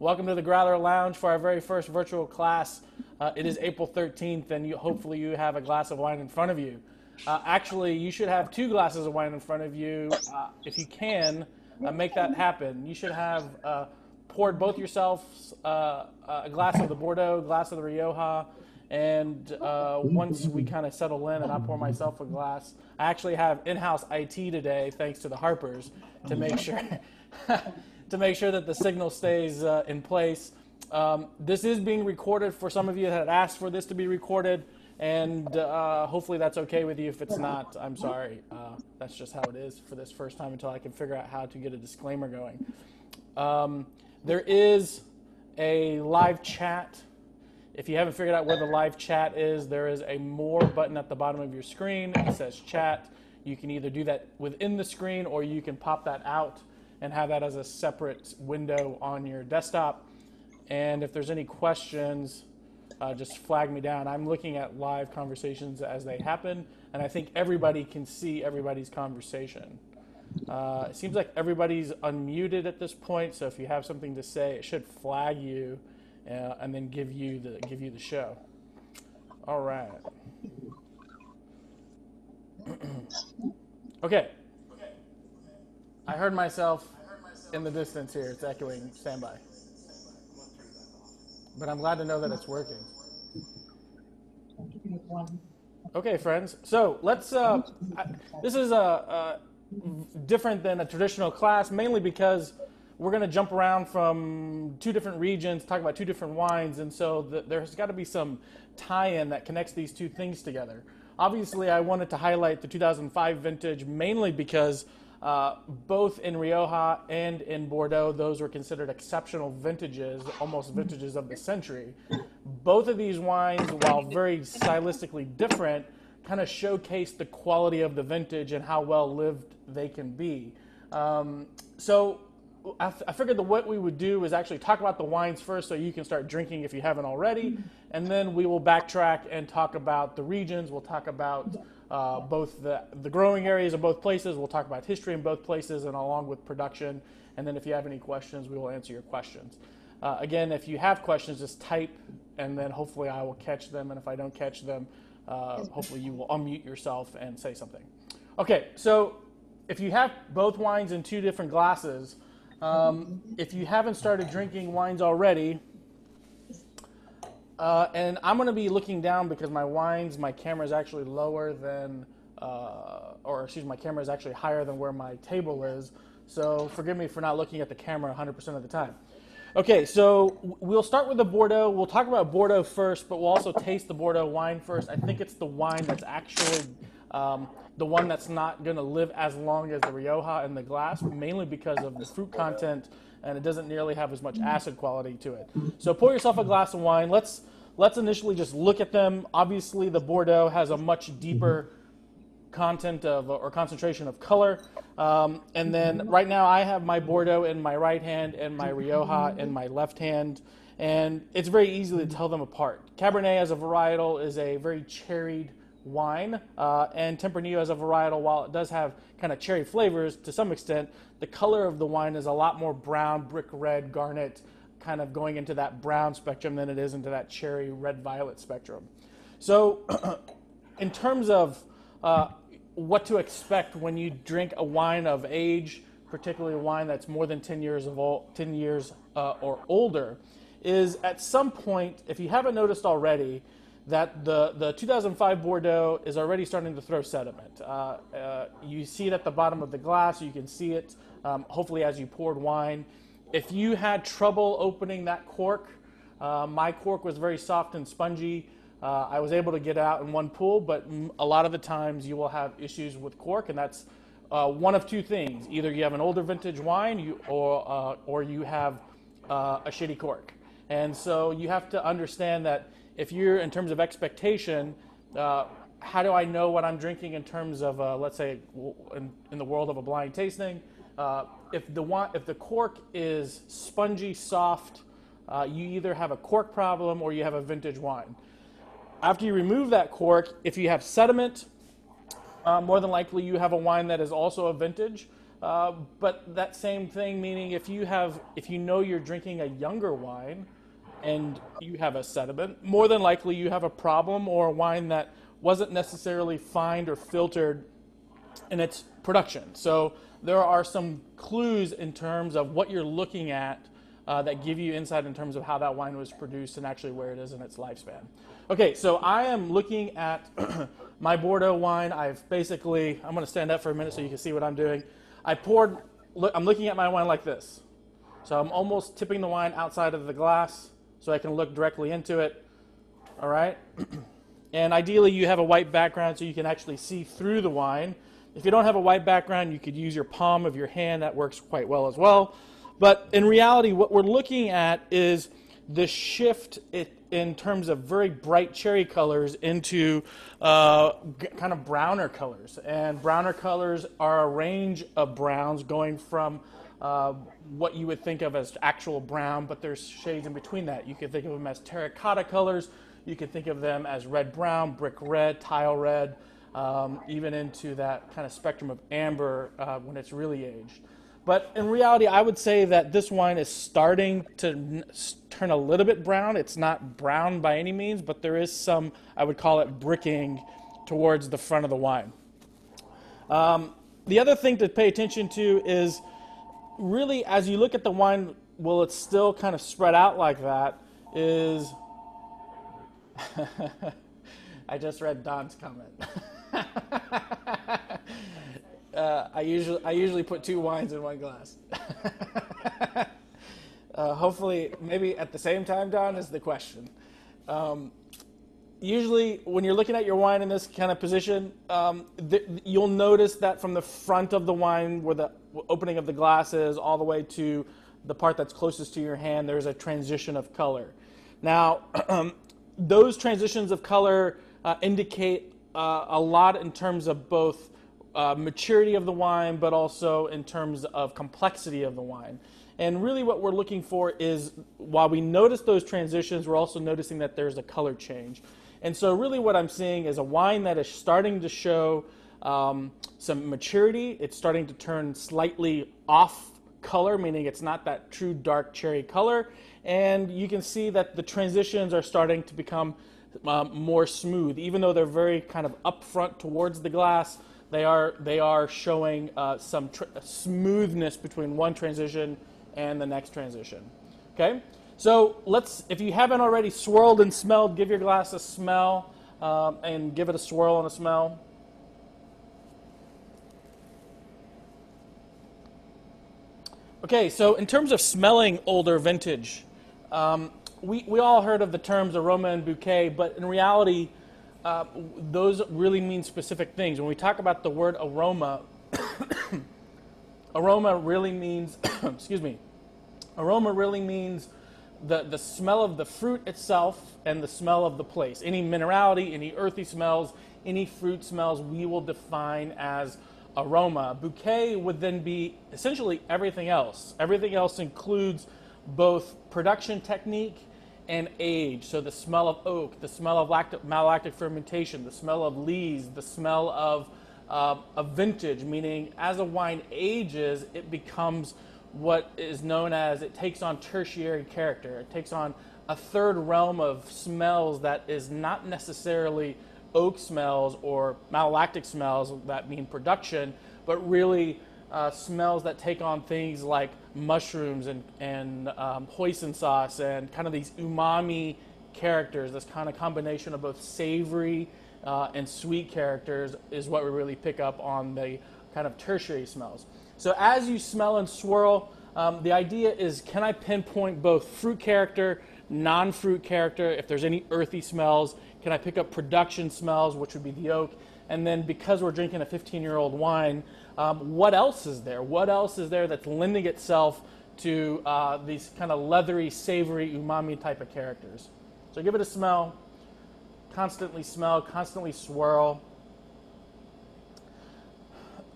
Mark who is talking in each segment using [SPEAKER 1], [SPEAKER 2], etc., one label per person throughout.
[SPEAKER 1] Welcome to the Growler Lounge for our very first virtual class. Uh, it is April 13th, and you, hopefully you have a glass of wine in front of you. Uh, actually, you should have two glasses of wine in front of you. Uh, if you can, uh, make that happen. You should have uh, poured both yourselves uh, a glass of the Bordeaux, a glass of the Rioja, and once we kind of settle in and I pour myself a glass, I actually have in-house IT today, thanks to the Harpers, to make sure to make sure that the signal stays uh, in place. Um, this is being recorded for some of you that had asked for this to be recorded, and uh, hopefully that's okay with you. If it's not, I'm sorry. Uh, that's just how it is for this first time until I can figure out how to get a disclaimer going. Um, there is a live chat. If you haven't figured out where the live chat is, there is a more button at the bottom of your screen. It says chat. You can either do that within the screen or you can pop that out and have that as a separate window on your desktop. And if there's any questions, uh, just flag me down. I'm looking at live conversations as they happen, and I think everybody can see everybody's conversation. Uh, it seems like everybody's unmuted at this point, so if you have something to say, it should flag you uh, and then give you the give you the show. All right. okay. I heard myself in the distance here. It's echoing. Standby. But I'm glad to know that it's working. Okay, friends. So let's. Uh, I, this is a, a different than a traditional class, mainly because we're going to jump around from two different regions, talk about two different wines, and so the, there's got to be some tie-in that connects these two things together. Obviously, I wanted to highlight the 2005 vintage mainly because uh, both in Rioja and in Bordeaux, those were considered exceptional vintages, almost vintages of the century. Both of these wines, while very stylistically different, kind of showcase the quality of the vintage and how well lived they can be. Um, so I, figured that what we would do is actually talk about the wines first so you can start drinking if you haven't already. And then we will backtrack and talk about the regions. We'll talk about uh, both the, the growing areas of both places. We'll talk about history in both places and along with production. And then if you have any questions, we will answer your questions. Uh, again, if you have questions, just type and then hopefully I will catch them. And if I don't catch them, uh, hopefully you will unmute yourself and say something. Okay, so if you have both wines in two different glasses, um, if you haven't started drinking wines already, uh, and I'm going to be looking down because my wines, my camera is actually lower than, uh, or excuse me, my camera is actually higher than where my table is. So forgive me for not looking at the camera 100% of the time. Okay, so we'll start with the Bordeaux. We'll talk about Bordeaux first, but we'll also taste the Bordeaux wine first. I think it's the wine that's actually um, the one that's not going to live as long as the Rioja in the glass, mainly because of the fruit content and it doesn't nearly have as much acid quality to it. So pour yourself a glass of wine. Let's let's initially just look at them. Obviously, the Bordeaux has a much deeper content of or concentration of color. Um, and then right now I have my Bordeaux in my right hand and my Rioja in my left hand. And it's very easy to tell them apart. Cabernet as a varietal is a very cherried wine, uh, and Tempranillo as a varietal, while it does have kind of cherry flavors to some extent, the color of the wine is a lot more brown, brick red, garnet, kind of going into that brown spectrum than it is into that cherry red violet spectrum. So, in terms of uh, what to expect when you drink a wine of age, particularly a wine that's more than 10 years of old, 10 years uh, or older, is at some point, if you haven't noticed already, that the, the 2005 Bordeaux is already starting to throw sediment. Uh, uh, you see it at the bottom of the glass, you can see it um, hopefully as you poured wine. If you had trouble opening that cork, uh, my cork was very soft and spongy. Uh, I was able to get out in one pull, but a lot of the times you will have issues with cork, and that's uh, one of two things: either you have an older vintage wine, you, or uh, or you have uh, a shitty cork. And so you have to understand that if you're in terms of expectation, uh, how do I know what I'm drinking in terms of, let's say, in, in, the world of a blind tasting? If the if the cork is spongy, soft, uh, you either have a cork problem or you have a vintage wine. After you remove that cork, if you have sediment, uh, more than likely you have a wine that is also a vintage. Uh, but that same thing, meaning if you have, if you know you're drinking a younger wine, and you have a sediment, more than likely you have a problem or a wine that wasn't necessarily fined or filtered in its production. So there are some clues in terms of what you're looking at uh, that give you insight in terms of how that wine was produced and actually where it is in its lifespan. Okay, so I am looking at my Bordeaux wine. I've basically, I'm going to stand up for a minute so you can see what I'm doing. I poured, look, I'm looking at my wine like this. So I'm almost tipping the wine outside of the glass so I can look directly into it. All right? and ideally, you have a white background so you can actually see through the wine. If you don't have a white background, you could use your palm of your hand. That works quite well as well. But in reality, what we're looking at is the shift in terms of very bright cherry colors into uh, kind of browner colors. And browner colors are a range of browns going from uh, what you would think of as actual brown, but there's shades in between that. You could think of them as terracotta colors. You could think of them as red brown, brick red, tile red, um, even into that kind of spectrum of amber uh, when it's really aged. But in reality, I would say that this wine is starting to turn a little bit brown. It's not brown by any means, but there is some, I would call it bricking towards the front of the wine. Um, the other thing to pay attention to is really, as you look at the wine, will it still kind of spread out like that? Is I just read Don's comment. uh, I usually I usually put two wines in one glass. uh, hopefully, maybe at the same time, Don is the question. Um, usually, when you're looking at your wine in this kind of position, um, th- you'll notice that from the front of the wine, where the opening of the glass is, all the way to the part that's closest to your hand, there's a transition of color. Now, those transitions of color uh, indicate uh, a lot in terms of both uh, maturity of the wine, but also in terms of complexity of the wine. And really, what we're looking for is while we notice those transitions, we're also noticing that there's a color change. And so, really, what I'm seeing is a wine that is starting to show um, some maturity. It's starting to turn slightly off color, meaning it's not that true dark cherry color. And you can see that the transitions are starting to become um, more smooth, even though they're very kind of upfront towards the glass. They are they are showing uh, some tr- smoothness between one transition and the next transition. Okay, so let's if you haven't already swirled and smelled, give your glass a smell um, and give it a swirl and a smell. Okay, so in terms of smelling older vintage, um, we, we all heard of the terms aroma and bouquet, but in reality, uh, those really mean specific things. When we talk about the word aroma, aroma really means, excuse me, aroma really means the, the smell of the fruit itself and the smell of the place. Any minerality, any earthy smells, any fruit smells, we will define as aroma. Bouquet would then be essentially everything else. Everything else includes both production technique and age. So the smell of oak, the smell of lactic, malolactic fermentation, the smell of lees, the smell of uh, a vintage, meaning as a wine ages, it becomes what is known as it takes on tertiary character. It takes on a third realm of smells that is not necessarily oak smells or malolactic smells that mean production, but really uh, smells that take on things like mushrooms and, and um, hoisin sauce and kind of these umami characters, this kind of combination of both savory uh, and sweet characters is what we really pick up on the kind of tertiary smells. So as you smell and swirl, um, the idea is can I pinpoint both fruit character, non fruit character, if there's any earthy smells? Can I pick up production smells, which would be the oak? And then because we're drinking a 15 year old wine, um, what else is there? What else is there that's lending itself to uh, these kind of leathery, savory, umami type of characters? So give it a smell. Constantly smell, constantly swirl.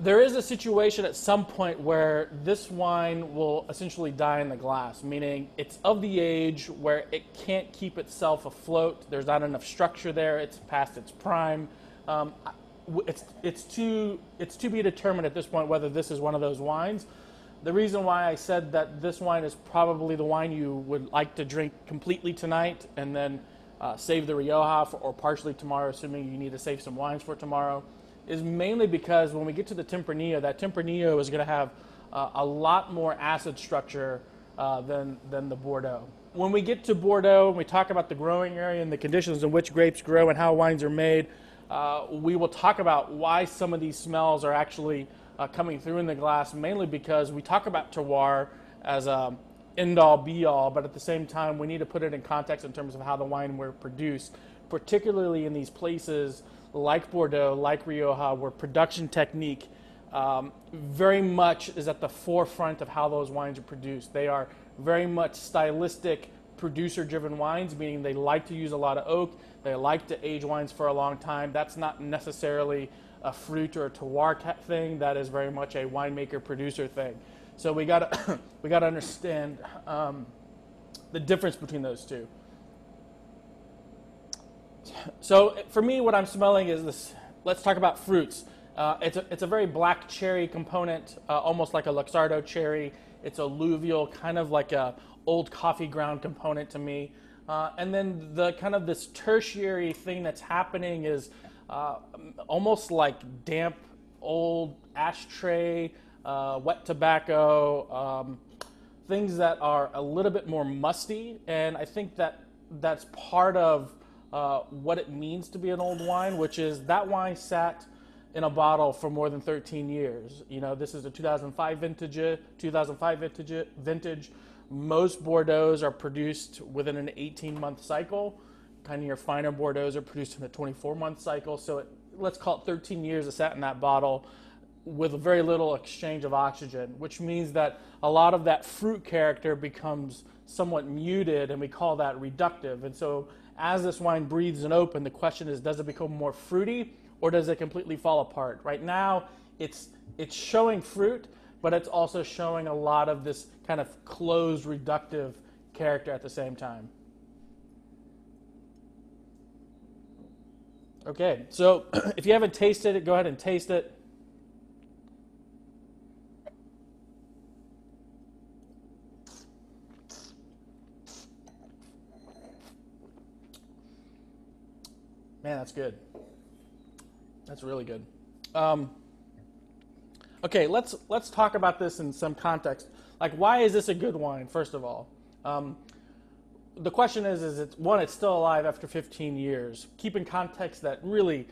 [SPEAKER 1] There is a situation at some point where this wine will essentially die in the glass, meaning it's of the age where it can't keep itself afloat. There's not enough structure there. It's past its prime. Um, it's it's to it's to be determined at this point whether this is one of those wines. The reason why I said that this wine is probably the wine you would like to drink completely tonight and then uh, save the Rioja for, or partially tomorrow, assuming you need to save some wines for tomorrow, is mainly because when we get to the Tempranillo, that Tempranillo is going to have uh, a lot more acid structure uh, than, than the Bordeaux. When we get to Bordeaux and we talk about the growing area and the conditions in which grapes grow and how wines are made, uh, we will talk about why some of these smells are actually uh, coming through in the glass, mainly because we talk about terroir as a end all be all, but at the same time, we need to put it in context in terms of how the wine were produced, particularly in these places like Bordeaux, like Rioja, where production technique um, very much is at the forefront of how those wines are produced. They are very much stylistic, producer driven wines, meaning they like to use a lot of oak, they like to age wines for a long time. That's not necessarily a fruit or a terroir thing. That is very much a winemaker producer thing. So we got we got to understand um, the difference between those two. So for me, what I'm smelling is this. Let's talk about fruits. Uh, it's, a, it's a very black cherry component, uh, almost like a Luxardo cherry. It's alluvial, kind of like a old coffee ground component to me. Uh, and then the kind of this tertiary thing that's happening is uh, almost like damp old ashtray, uh, wet tobacco, um, things that are a little bit more musty. And I think that that's part of uh, what it means to be an old wine, which is that wine sat in a bottle for more than 13 years. You know, this is a 2005 vintage, 2005 vintage, vintage. Most Bordeaux's are produced within an 18 month cycle. Kind of your finer Bordeaux's are produced in a 24 month cycle. So it, let's call it 13 years it sat in that bottle with very little exchange of oxygen, which means that a lot of that fruit character becomes somewhat muted, and we call that reductive. And so, as this wine breathes and open, the question is does it become more fruity or does it completely fall apart? Right now, it's, it's showing fruit, but it's also showing a lot of this kind of closed, reductive character at the same time. Okay, so if you haven't tasted it, go ahead and taste it. Man, that's good. That's really good. Um, okay, let's let's talk about this in some context. Like, why is this a good wine? First of all, um, the question is: is it one? It's still alive after 15 years. Keep in context that really,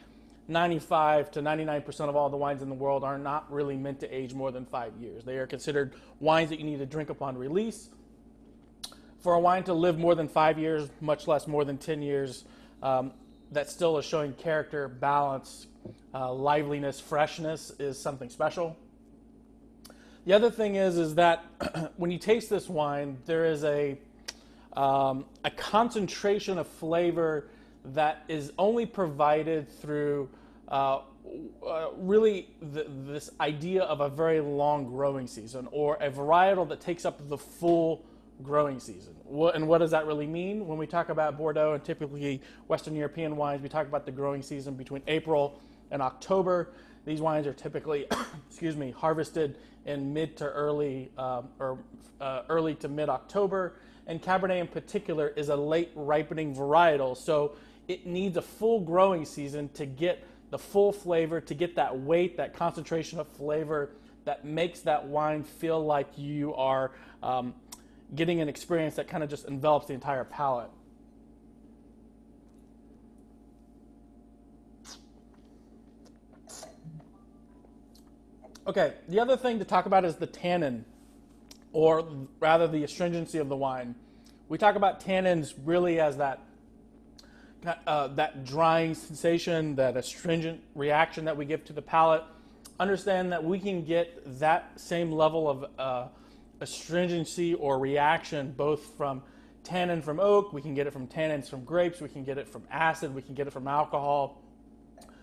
[SPEAKER 1] 95 to 99 percent of all the wines in the world are not really meant to age more than five years. They are considered wines that you need to drink upon release. For a wine to live more than five years, much less more than 10 years, um, that still is showing character, balance, uh, liveliness, freshness is something special. The other thing is, is that when you taste this wine, there is a um, a concentration of flavor that is only provided through uh, uh, really this idea of a very long growing season or a varietal that takes up the full growing season. What, and what does that really mean? When we talk about Bordeaux and typically Western European wines, we talk about the growing season between April and October. These wines are typically, excuse me, harvested in mid to early um, or uh, early to mid October. And Cabernet in particular is a late ripening varietal, so it needs a full growing season to get the full flavor, to get that weight, that concentration of flavor that makes that wine feel like you are um, getting an experience that kind of just envelops the entire palate. Okay, the other thing to talk about is the tannin, or rather the astringency of the wine. We talk about tannins really as that uh, that drying sensation, that astringent reaction that we give to the palate. Understand that we can get that same level of uh, astringency or reaction both from tannin from oak, we can get it from tannins from grapes, we can get it from acid, we can get it from alcohol.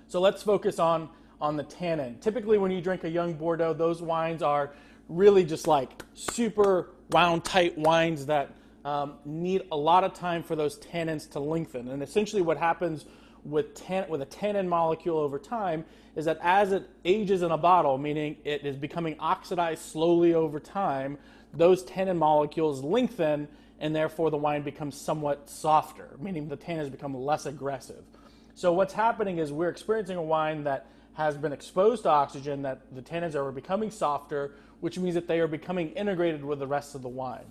[SPEAKER 1] So let's focus on, on the tannin. Typically, when you drink a young Bordeaux, those wines are really just like super wound tight wines that um, need a lot of time for those tannins to lengthen. And essentially, what happens with, tan- with a tannin molecule over time is that as it ages in a bottle, meaning it is becoming oxidized slowly over time, those tannin molecules lengthen and therefore the wine becomes somewhat softer, meaning the tannins become less aggressive. So what's happening is we're experiencing a wine that has been exposed to oxygen, that the tannins are becoming softer, which means that they are becoming integrated with the rest of the wine.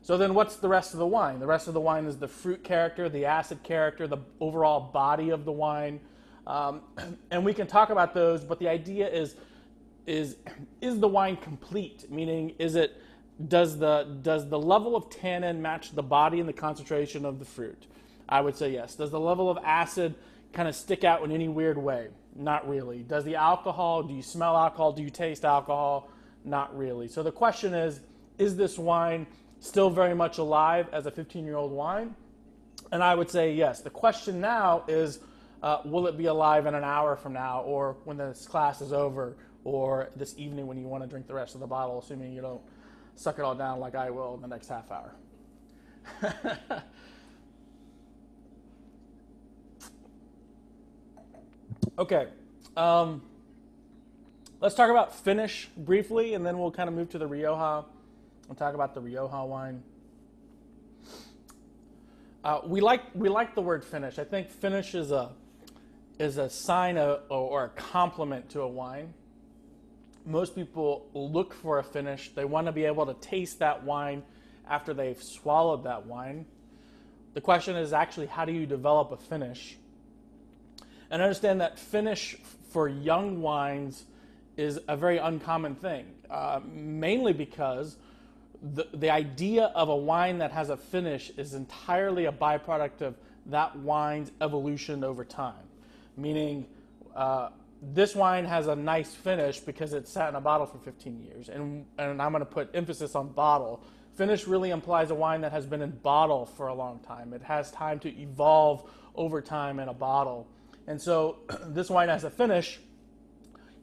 [SPEAKER 1] So then what's the rest of the wine? The rest of the wine is the fruit character, the acid character, the overall body of the wine. Um, and we can talk about those, but the idea is, is, is the wine complete? Meaning, is it, does the, does the level of tannin match the body and the concentration of the fruit? I would say yes. Does the level of acid kind of stick out in any weird way? Not really. Does the alcohol, do you smell alcohol? Do you taste alcohol? Not really. So the question is, is this wine still very much alive as a 15 year old wine? And I would say yes. The question now is uh, will it be alive in an hour from now, or when this class is over, or this evening when you want to drink the rest of the bottle, assuming you don't suck it all down like I will in the next half hour? okay. Um, let's talk about finish briefly, and then we'll kind of move to the Rioja We'll talk about the Rioja wine. Uh, we like we like the word finish. I think finish is a is a sign of, or a compliment to a wine. Most people look for a finish. They want to be able to taste that wine after they've swallowed that wine. The question is actually how do you develop a finish? And understand that finish for young wines is a very uncommon thing, uh, mainly because the, the idea of a wine that has a finish is entirely a byproduct of that wine's evolution over time. Meaning, uh, this wine has a nice finish because it sat in a bottle for 15 years. And, and I'm going to put emphasis on bottle. Finish really implies a wine that has been in bottle for a long time. It has time to evolve over time in a bottle. And so this wine has a finish.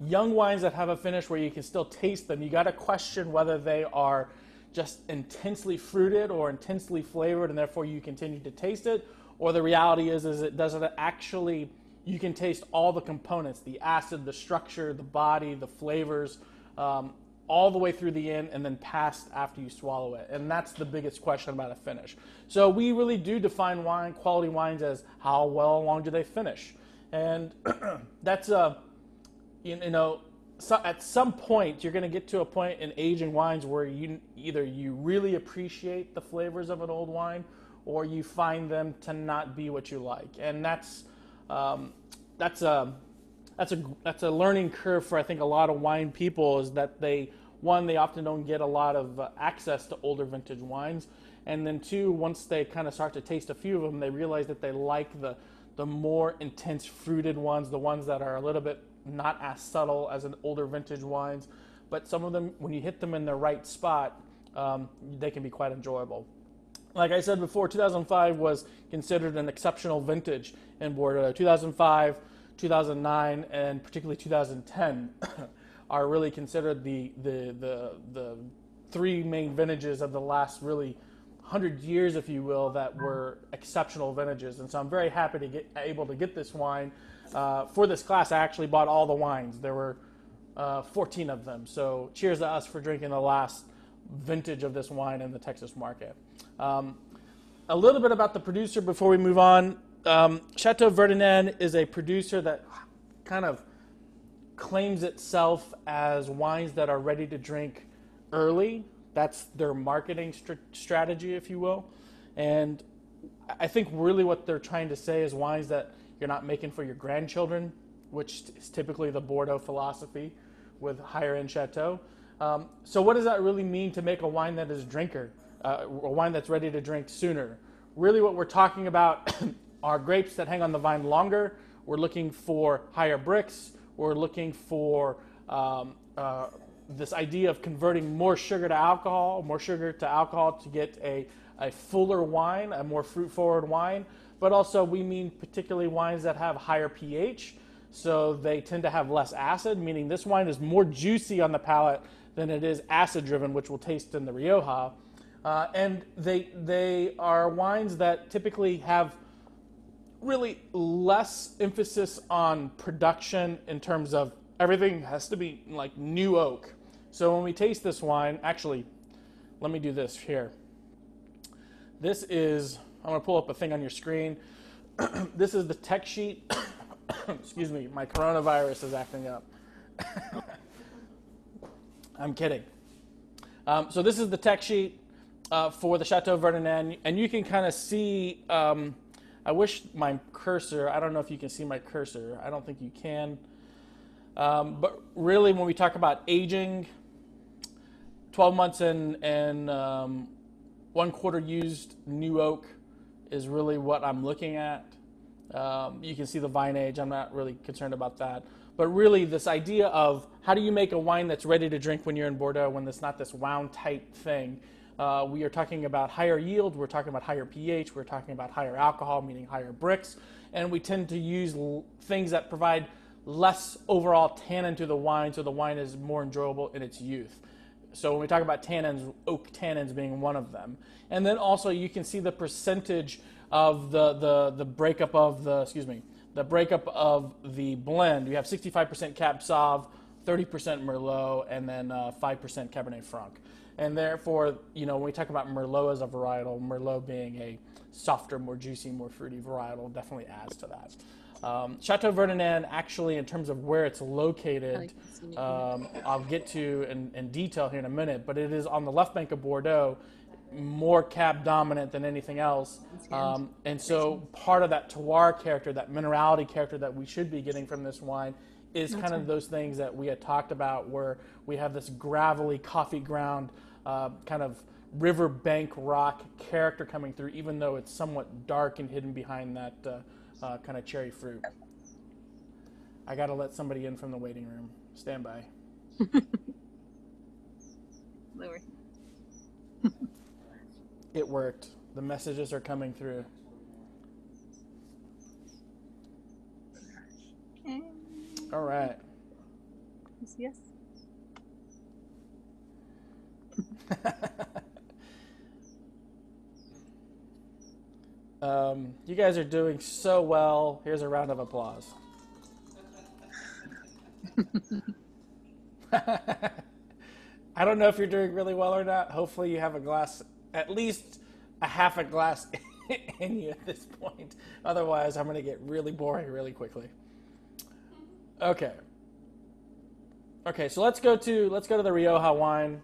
[SPEAKER 1] Young wines that have a finish where you can still taste them, you got to question whether they are just intensely fruited or intensely flavored and therefore you continue to taste it or the reality is is it doesn't actually you can taste all the components the acid the structure the body the flavors um, all the way through the end and then past after you swallow it. And that's the biggest question about a finish. So we really do define wine quality wines as how well along do they finish and that's a you know so at some point you're going to get to a point in aging wines where you either you really appreciate the flavors of an old wine or you find them to not be what you like. And that's um, that's a that's a that's a learning curve for I think a lot of wine people is that they one they often don't get a lot of uh, access to older vintage wines. And then two once they kind of start to taste a few of them they realize that they like the the more intense fruited ones the ones that are a little bit not as subtle as an older vintage wines, but some of them, when you hit them in the right spot, um, they can be quite enjoyable. Like I said before, 2005 was considered an exceptional vintage in Bordeaux. 2005, 2009, and particularly 2010 are really considered the, the, the, the three main vintages of the last really 100 years, if you will, that were exceptional vintages. And so I'm very happy to get able to get this wine uh, for this class, I actually bought all the wines. There were uh, 14 of them. So cheers to us for drinking the last vintage of this wine in the Texas market. Um, a little bit about the producer before we move on. Um, Chateau Verdignan is a producer that kind of claims itself as wines that are ready to drink early. That's their marketing st- strategy, if you will. And I think really what they're trying to say is wines that you're not making for your grandchildren, which is typically the Bordeaux philosophy with higher end chateau. Um, so, what does that really mean to make a wine that is drinker, uh, a wine that's ready to drink sooner? Really, what we're talking about are grapes that hang on the vine longer. We're looking for higher Brix. We're looking for um, uh, this idea of converting more sugar to alcohol, more sugar to alcohol to get a, a fuller wine, a more fruit forward wine but also we mean particularly wines that have higher pH. So they tend to have less acid, meaning this wine is more juicy on the palate than it is acid driven, which we'll taste in the Rioja. Uh, and they, they are wines that typically have really less emphasis on production in terms of everything has to be like new oak. So when we taste this wine, actually, let me do this here. This is, I'm going to pull up a thing on your screen. this is the tech sheet. Excuse me, my coronavirus is acting up. I'm kidding. Um, so this is the tech sheet uh, for the Chateau Verdignan, and you can kind of see. Um, I wish my cursor. I don't know if you can see my cursor. I don't think you can. Um, but really, when we talk about aging, 12 months in and um, one quarter used new oak is really what I'm looking at. Um, you can see the vine age. I'm not really concerned about that. But really, this idea of how do you make a wine that's ready to drink when you're in Bordeaux when it's not this wound tight thing. Uh, we are talking about higher yield, we're talking about higher pH, we're talking about higher alcohol, meaning higher Brix, and we tend to use things that provide less overall tannin to the wine so the wine is more enjoyable in its youth. So when we talk about tannins, oak tannins being one of them. And then also you can see the percentage of the, the, the breakup of the, excuse me, the breakup of the blend. You have 65% Cab Sauv, 30% Merlot, and then uh, 5% Cabernet Franc. And therefore, you know, when we talk about Merlot as a varietal, Merlot being a softer, more juicy, more fruity varietal definitely adds to that. Um, Chateau Verdignan, actually, in terms of where it's located, um, I'll get to in, in, detail here in a minute, but it is on the left bank of Bordeaux, more cab dominant than anything else. Um, and so part of that terroir character, that minerality character that we should be getting from this wine is That's kind of those things that we had talked about where we have this gravelly coffee ground uh, kind of riverbank rock character coming through, even though it's somewhat dark and hidden behind that uh, uh, kind of cherry fruit. I got to let somebody in from the waiting room. Stand by. Lower. it worked. The messages are coming through. All right.
[SPEAKER 2] Yes.
[SPEAKER 1] Um, you guys are doing so well. Here's a round of applause. I don't know if you're doing really well or not. Hopefully, you have a glass, at least a half a glass in you at this point. Otherwise, I'm going to get really boring really quickly. Okay. Okay, so let's go to let's go to the Rioja wine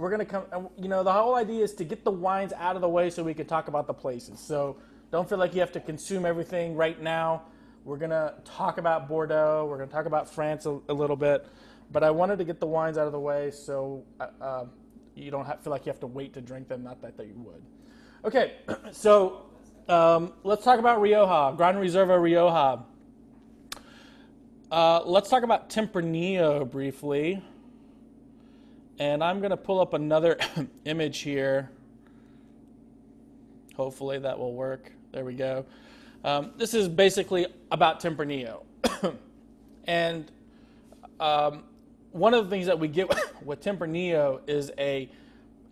[SPEAKER 1] we're gonna come. You know, the whole idea is to get the wines out of the way so we can talk about the places. So don't feel like you have to consume everything right now. We're gonna talk about Bordeaux. We're gonna talk about France a, a little bit, but I wanted to get the wines out of the way so uh, uh you don't have, feel like you have to wait to drink them. Not that, that you would. Okay, so um, let's talk about Rioja, Gran Reserva Rioja. Uh, let's talk about Tempranillo briefly. And I'm going to pull up another image here. Hopefully that will work. There we go. Um, this is basically about Tempranillo. and um, one of the things that we get with Tempranillo is a,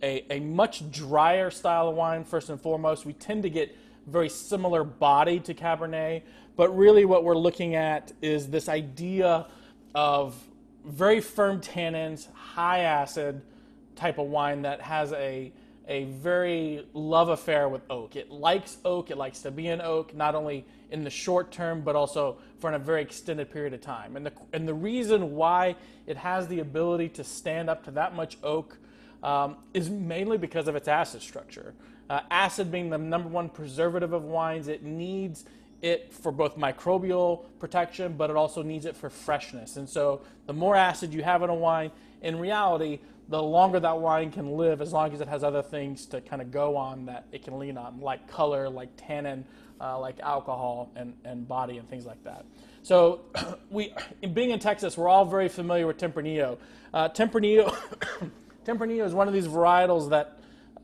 [SPEAKER 1] a, a, much drier style of wine, first and foremost. We tend to get very similar body to Cabernet, but really what we're looking at is this idea of very firm tannins, high acid type of wine that has a a very love affair with oak. It likes oak. It likes to be in oak, not only in the short term, but also for a very extended period of time. And the, and the reason why it has the ability to stand up to that much oak um, is mainly because of its acid structure. Uh, acid being the number one preservative of wines, it needs it for both microbial protection, but it also needs it for freshness. And so, the more acid you have in a wine, in reality, the longer that wine can live, as long as it has other things to kind of go on that it can lean on, like color, like tannin, uh, like alcohol, and, and body, and things like that. So, we, being in Texas, we're all very familiar with Tempranillo. Uh, Tempranillo, Tempranillo is one of these varietals that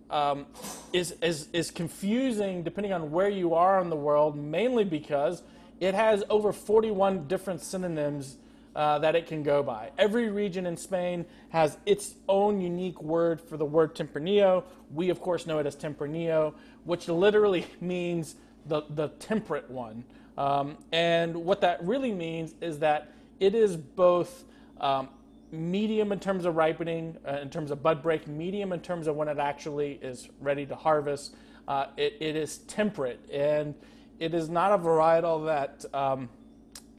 [SPEAKER 1] um, is, is, is confusing depending on where you are in the world, mainly because it has over 41 different synonyms uh, that it can go by. Every region in Spain has its own unique word for the word Tempranillo. We, of course, know it as Tempranillo, which literally means the, the temperate one. Um, and what that really means is that it is both um, medium in terms of ripening, uh, in terms of bud break, medium in terms of when it actually is ready to harvest. Uh, it, it is temperate, and it is not a varietal that um,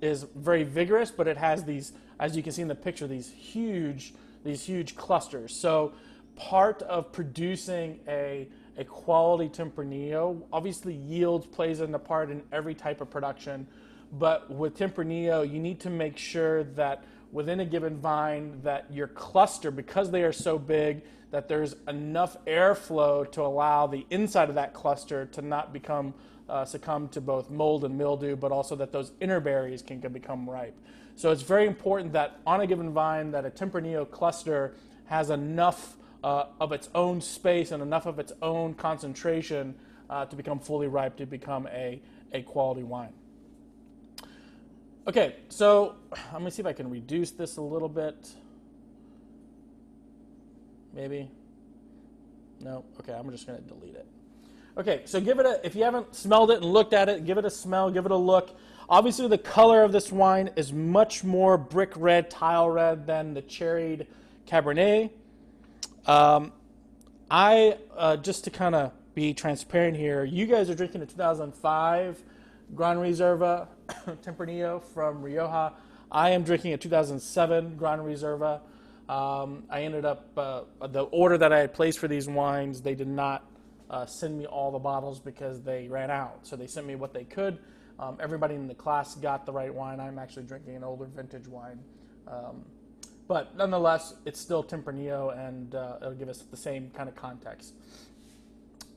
[SPEAKER 1] is very vigorous, but it has these, as you can see in the picture, these huge, these huge clusters. So part of producing a a quality Tempranillo. Obviously, yield plays in a part in every type of production, but with Tempranillo, you need to make sure that within a given vine that your cluster, because they are so big, that there's enough airflow to allow the inside of that cluster to not become uh, succumb to both mold and mildew, but also that those inner berries can, can become ripe. So it's very important that on a given vine that a Tempranillo cluster has enough uh, of its own space and enough of its own concentration uh, to become fully ripe to become a, a quality wine. Okay, so let me see if I can reduce this a little bit. Maybe. No, okay, I'm just going to delete it. Okay, so give it a, if you haven't smelled it and looked at it, give it a smell, give it a look. Obviously, the color of this wine is much more brick red, tile red than the cherried Cabernet. Um, I, uh, just to kind of be transparent here, you guys are drinking a 2005 Gran Reserva Tempranillo from Rioja. I am drinking a 2007 Gran Reserva. Um, I ended up, uh, the order that I had placed for these wines, they did not uh, send me all the bottles because they ran out. So they sent me what they could. Um, everybody in the class got the right wine. I'm actually drinking an older vintage wine. Um, but nonetheless, it's still Tempranillo, and uh, it'll give us the same kind of context.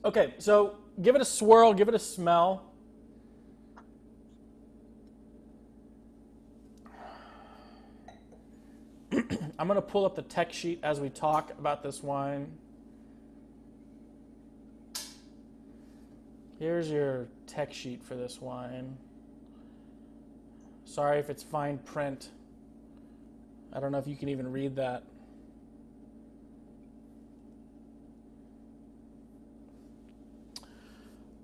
[SPEAKER 1] Okay, so give it a swirl, give it a smell. I'm going to pull up the tech sheet as we talk about this wine. Here's your tech sheet for this wine. Sorry if it's fine print. I don't know if you can even read that.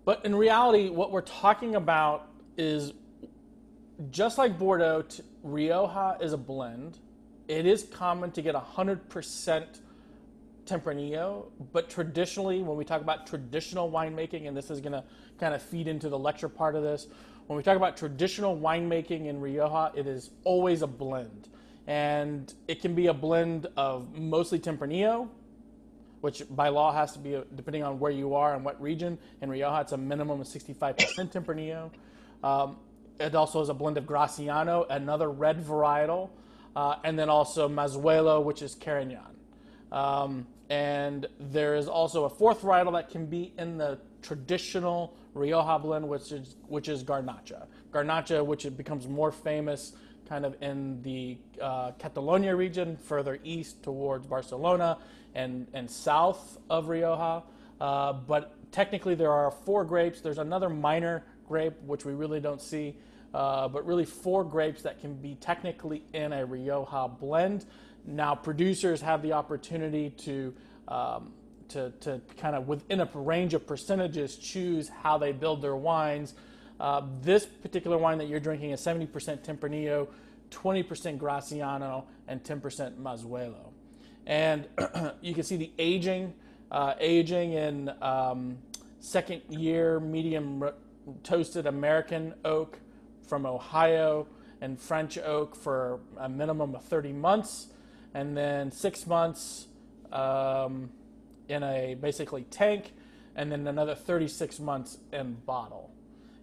[SPEAKER 1] But in reality, what we're talking about is just like Bordeaux, Rioja is a blend. It is common to get 100% Tempranillo, but traditionally, when we talk about traditional winemaking, and this is going to kind of feed into the lecture part of this, when we talk about traditional winemaking in Rioja, it is always a blend and it can be a blend of mostly Tempranillo, which by law has to be, depending on where you are and what region. In Rioja, it's a minimum of 65% Tempranillo. Um, it also is a blend of Graciano, another red varietal, uh, and then also Mazuelo, which is Carignan. Um, and there is also a fourth varietal that can be in the traditional Rioja blend, which is which is Garnacha. Garnacha, which it becomes more famous kind of in the uh, Catalonia region, further east towards Barcelona and, and south of Rioja. Uh, but technically, there are four grapes. There's another minor grape, which we really don't see, uh, but really four grapes that can be technically in a Rioja blend. Now, producers have the opportunity to um, to, to kind of within a range of percentages choose how they build their wines. Uh, this particular wine that you're drinking is 70% Tempranillo, 20% Graciano, and 10% Mazuelo. And you can see the aging, uh, aging in um, second year medium toasted American oak from Ohio and French oak for a minimum of 30 months, and then six months um, in a basically tank, and then another 36 months in bottle.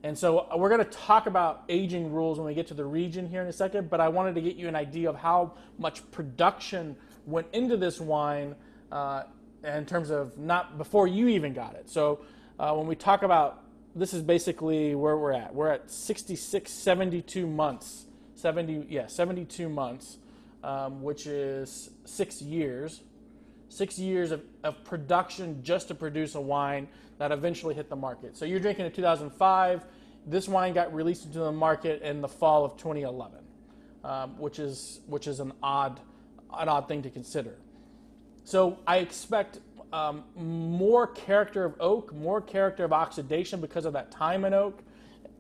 [SPEAKER 1] And so uh, we're going to talk about aging rules when we get to the region here in a second, but I wanted to get you an idea of how much production went into this wine uh, in terms of not before you even got it. So uh, when we talk about this is basically where we're at. We're at 66, 72 months. 70, yeah, 72 months, um, which is six years. Six years of, of production just to produce a wine that eventually hit the market. So you're drinking a 2005. This wine got released into the market in the fall of 2011, um, which is which is an odd an odd thing to consider. So I expect um, more character of oak, more character of oxidation because of that time in oak.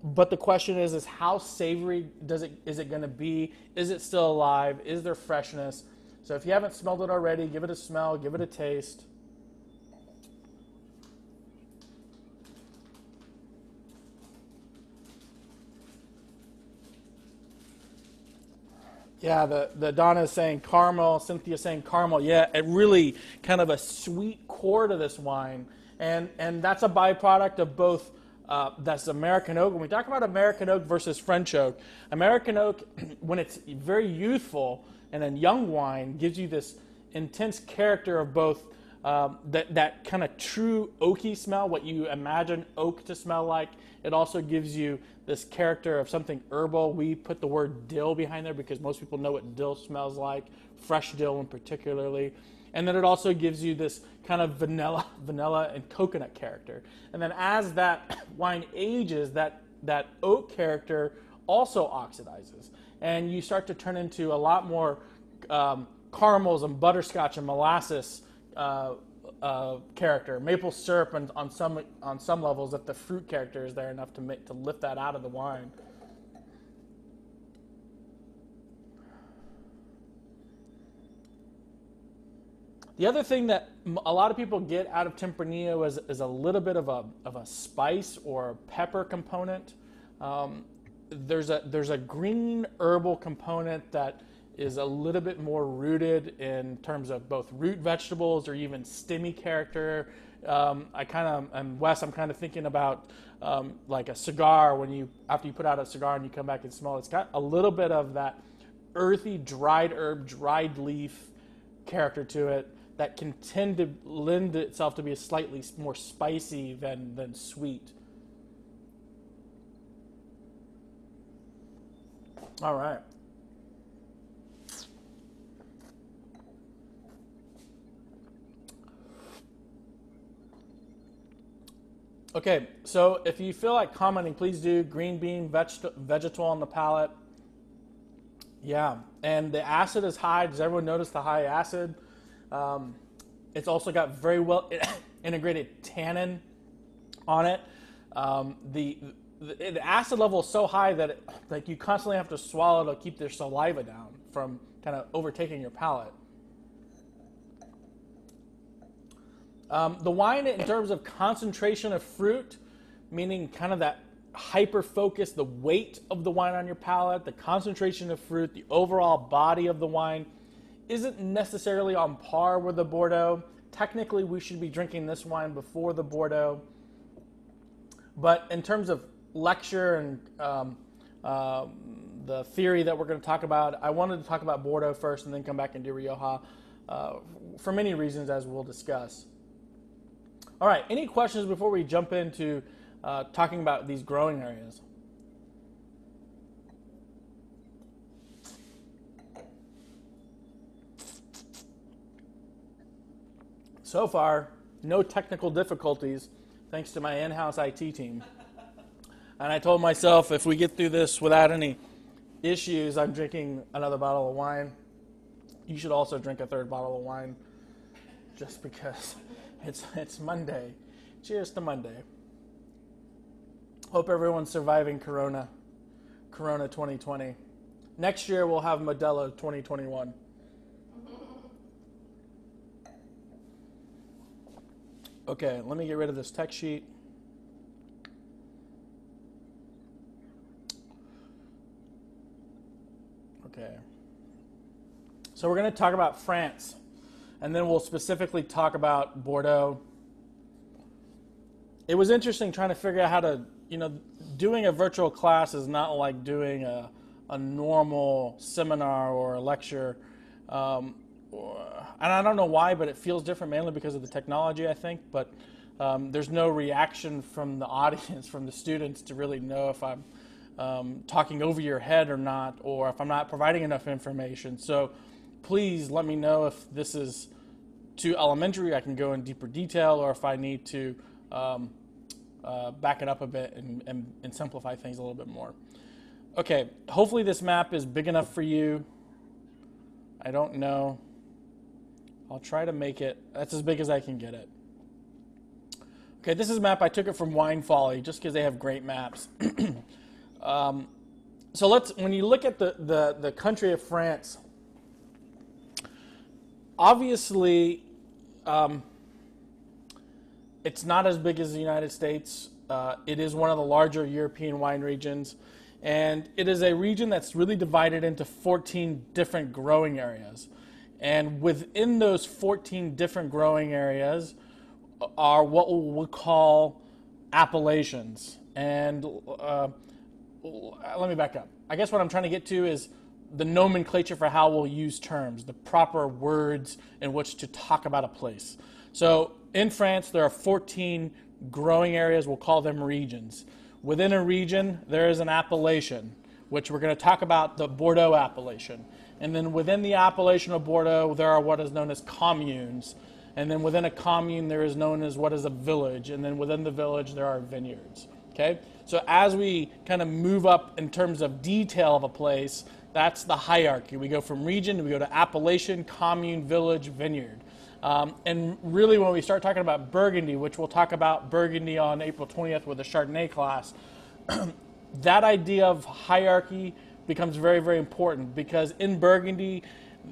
[SPEAKER 1] But the question is, is how savory does it is it going to be? Is it still alive? Is there freshness? So if you haven't smelled it already, give it a smell, give it a taste. Yeah, the, the Donna is saying caramel, Cynthia saying caramel. Yeah, it really kind of a sweet core to this wine. And, and that's a byproduct of both, uh, that's American oak. When we talk about American oak versus French oak, American oak, when it's very youthful and then young wine, gives you this intense character of both um, that, that kind of true oaky smell, what you imagine oak to smell like. It also gives you this character of something herbal. We put the word dill behind there because most people know what dill smells like, fresh dill in particularly. And then it also gives you this kind of vanilla, vanilla and coconut character. And then as that wine ages, that, that oak character also oxidizes. And you start to turn into a lot more um, caramels and butterscotch and molasses uh, uh, character, maple syrup, and on some on some levels, if the fruit character is there enough to make to lift that out of the wine. The other thing that a lot of people get out of Tempranillo is, is a little bit of a, of a spice or pepper component. Um, there's a there's a green herbal component that is a little bit more rooted in terms of both root vegetables or even stemmy character. Um, I kind of, and Wes, I'm kind of thinking about um, like a cigar when you, after you put out a cigar and you come back and smell it, it's got a little bit of that earthy, dried herb, dried leaf character to it that can tend to lend itself to be a slightly more spicy than, than sweet. All right. Okay, so if you feel like commenting, please do. Green bean, veget- vegetal on the palate. Yeah, and the acid is high. Does everyone notice the high acid? Um, it's also got very well integrated tannin on it. Um, the, the, the acid level is so high that it, like you constantly have to swallow to keep their saliva down from kind of overtaking your palate. Um, the wine, in terms of concentration of fruit, meaning kind of that hyper focus, the weight of the wine on your palate, the concentration of fruit, the overall body of the wine, isn't necessarily on par with the Bordeaux. Technically, we should be drinking this wine before the Bordeaux. But in terms of lecture and um, uh, the theory that we're going to talk about, I wanted to talk about Bordeaux first and then come back and do Rioja uh, for many reasons, as we'll discuss. All right, any questions before we jump into uh, talking about these growing areas? So far, no technical difficulties thanks to my in house IT team. And I told myself if we get through this without any issues, I'm drinking another bottle of wine. You should also drink a third bottle of wine just because. It's, it's Monday. Cheers to Monday. Hope everyone's surviving Corona, Corona 2020. Next year we'll have Modelo 2021. Okay, let me get rid of this tech sheet. Okay. So we're going to talk about France and then we'll specifically talk about Bordeaux. It was interesting trying to figure out how to, you know, doing a virtual class is not like doing a, a normal seminar or a lecture. Um, and I don't know why, but it feels different mainly because of the technology, I think. But um, there's no reaction from the audience, from the students, to really know if I'm um, talking over your head or not, or if I'm not providing enough information. So please let me know if this is too elementary. I can go in deeper detail, or if I need to um, uh, back it up a bit and, and, and simplify things a little bit more. Okay, hopefully this map is big enough for you. I don't know. I'll try to make it, that's as big as I can get it. Okay, this is a map. I took it from Wine Folly just because they have great maps. um, so let's, when you look at the, the, the country of France, obviously um, it's not as big as the United States. Uh, it is one of the larger European wine regions. And it is a region that's really divided into 14 different growing areas. And within those 14 different growing areas are what we would call appellations. And uh, let me back up. I guess what I'm trying to get to is the nomenclature for how we'll use terms, the proper words in which to talk about a place. So in France, there are 14 growing areas, we'll call them regions. Within a region, there is an appellation, which we're going to talk about the Bordeaux appellation. And then within the appellation of Bordeaux, there are what is known as communes. And then within a commune, there is known as what is a village. And then within the village, there are vineyards. Okay? So as we kind of move up in terms of detail of a place, that's the hierarchy. We go from region, we go to appellation, commune, village, vineyard. Um, and really, when we start talking about Burgundy, which we'll talk about Burgundy on April 20th with the Chardonnay class, that idea of hierarchy becomes very, very important because in Burgundy,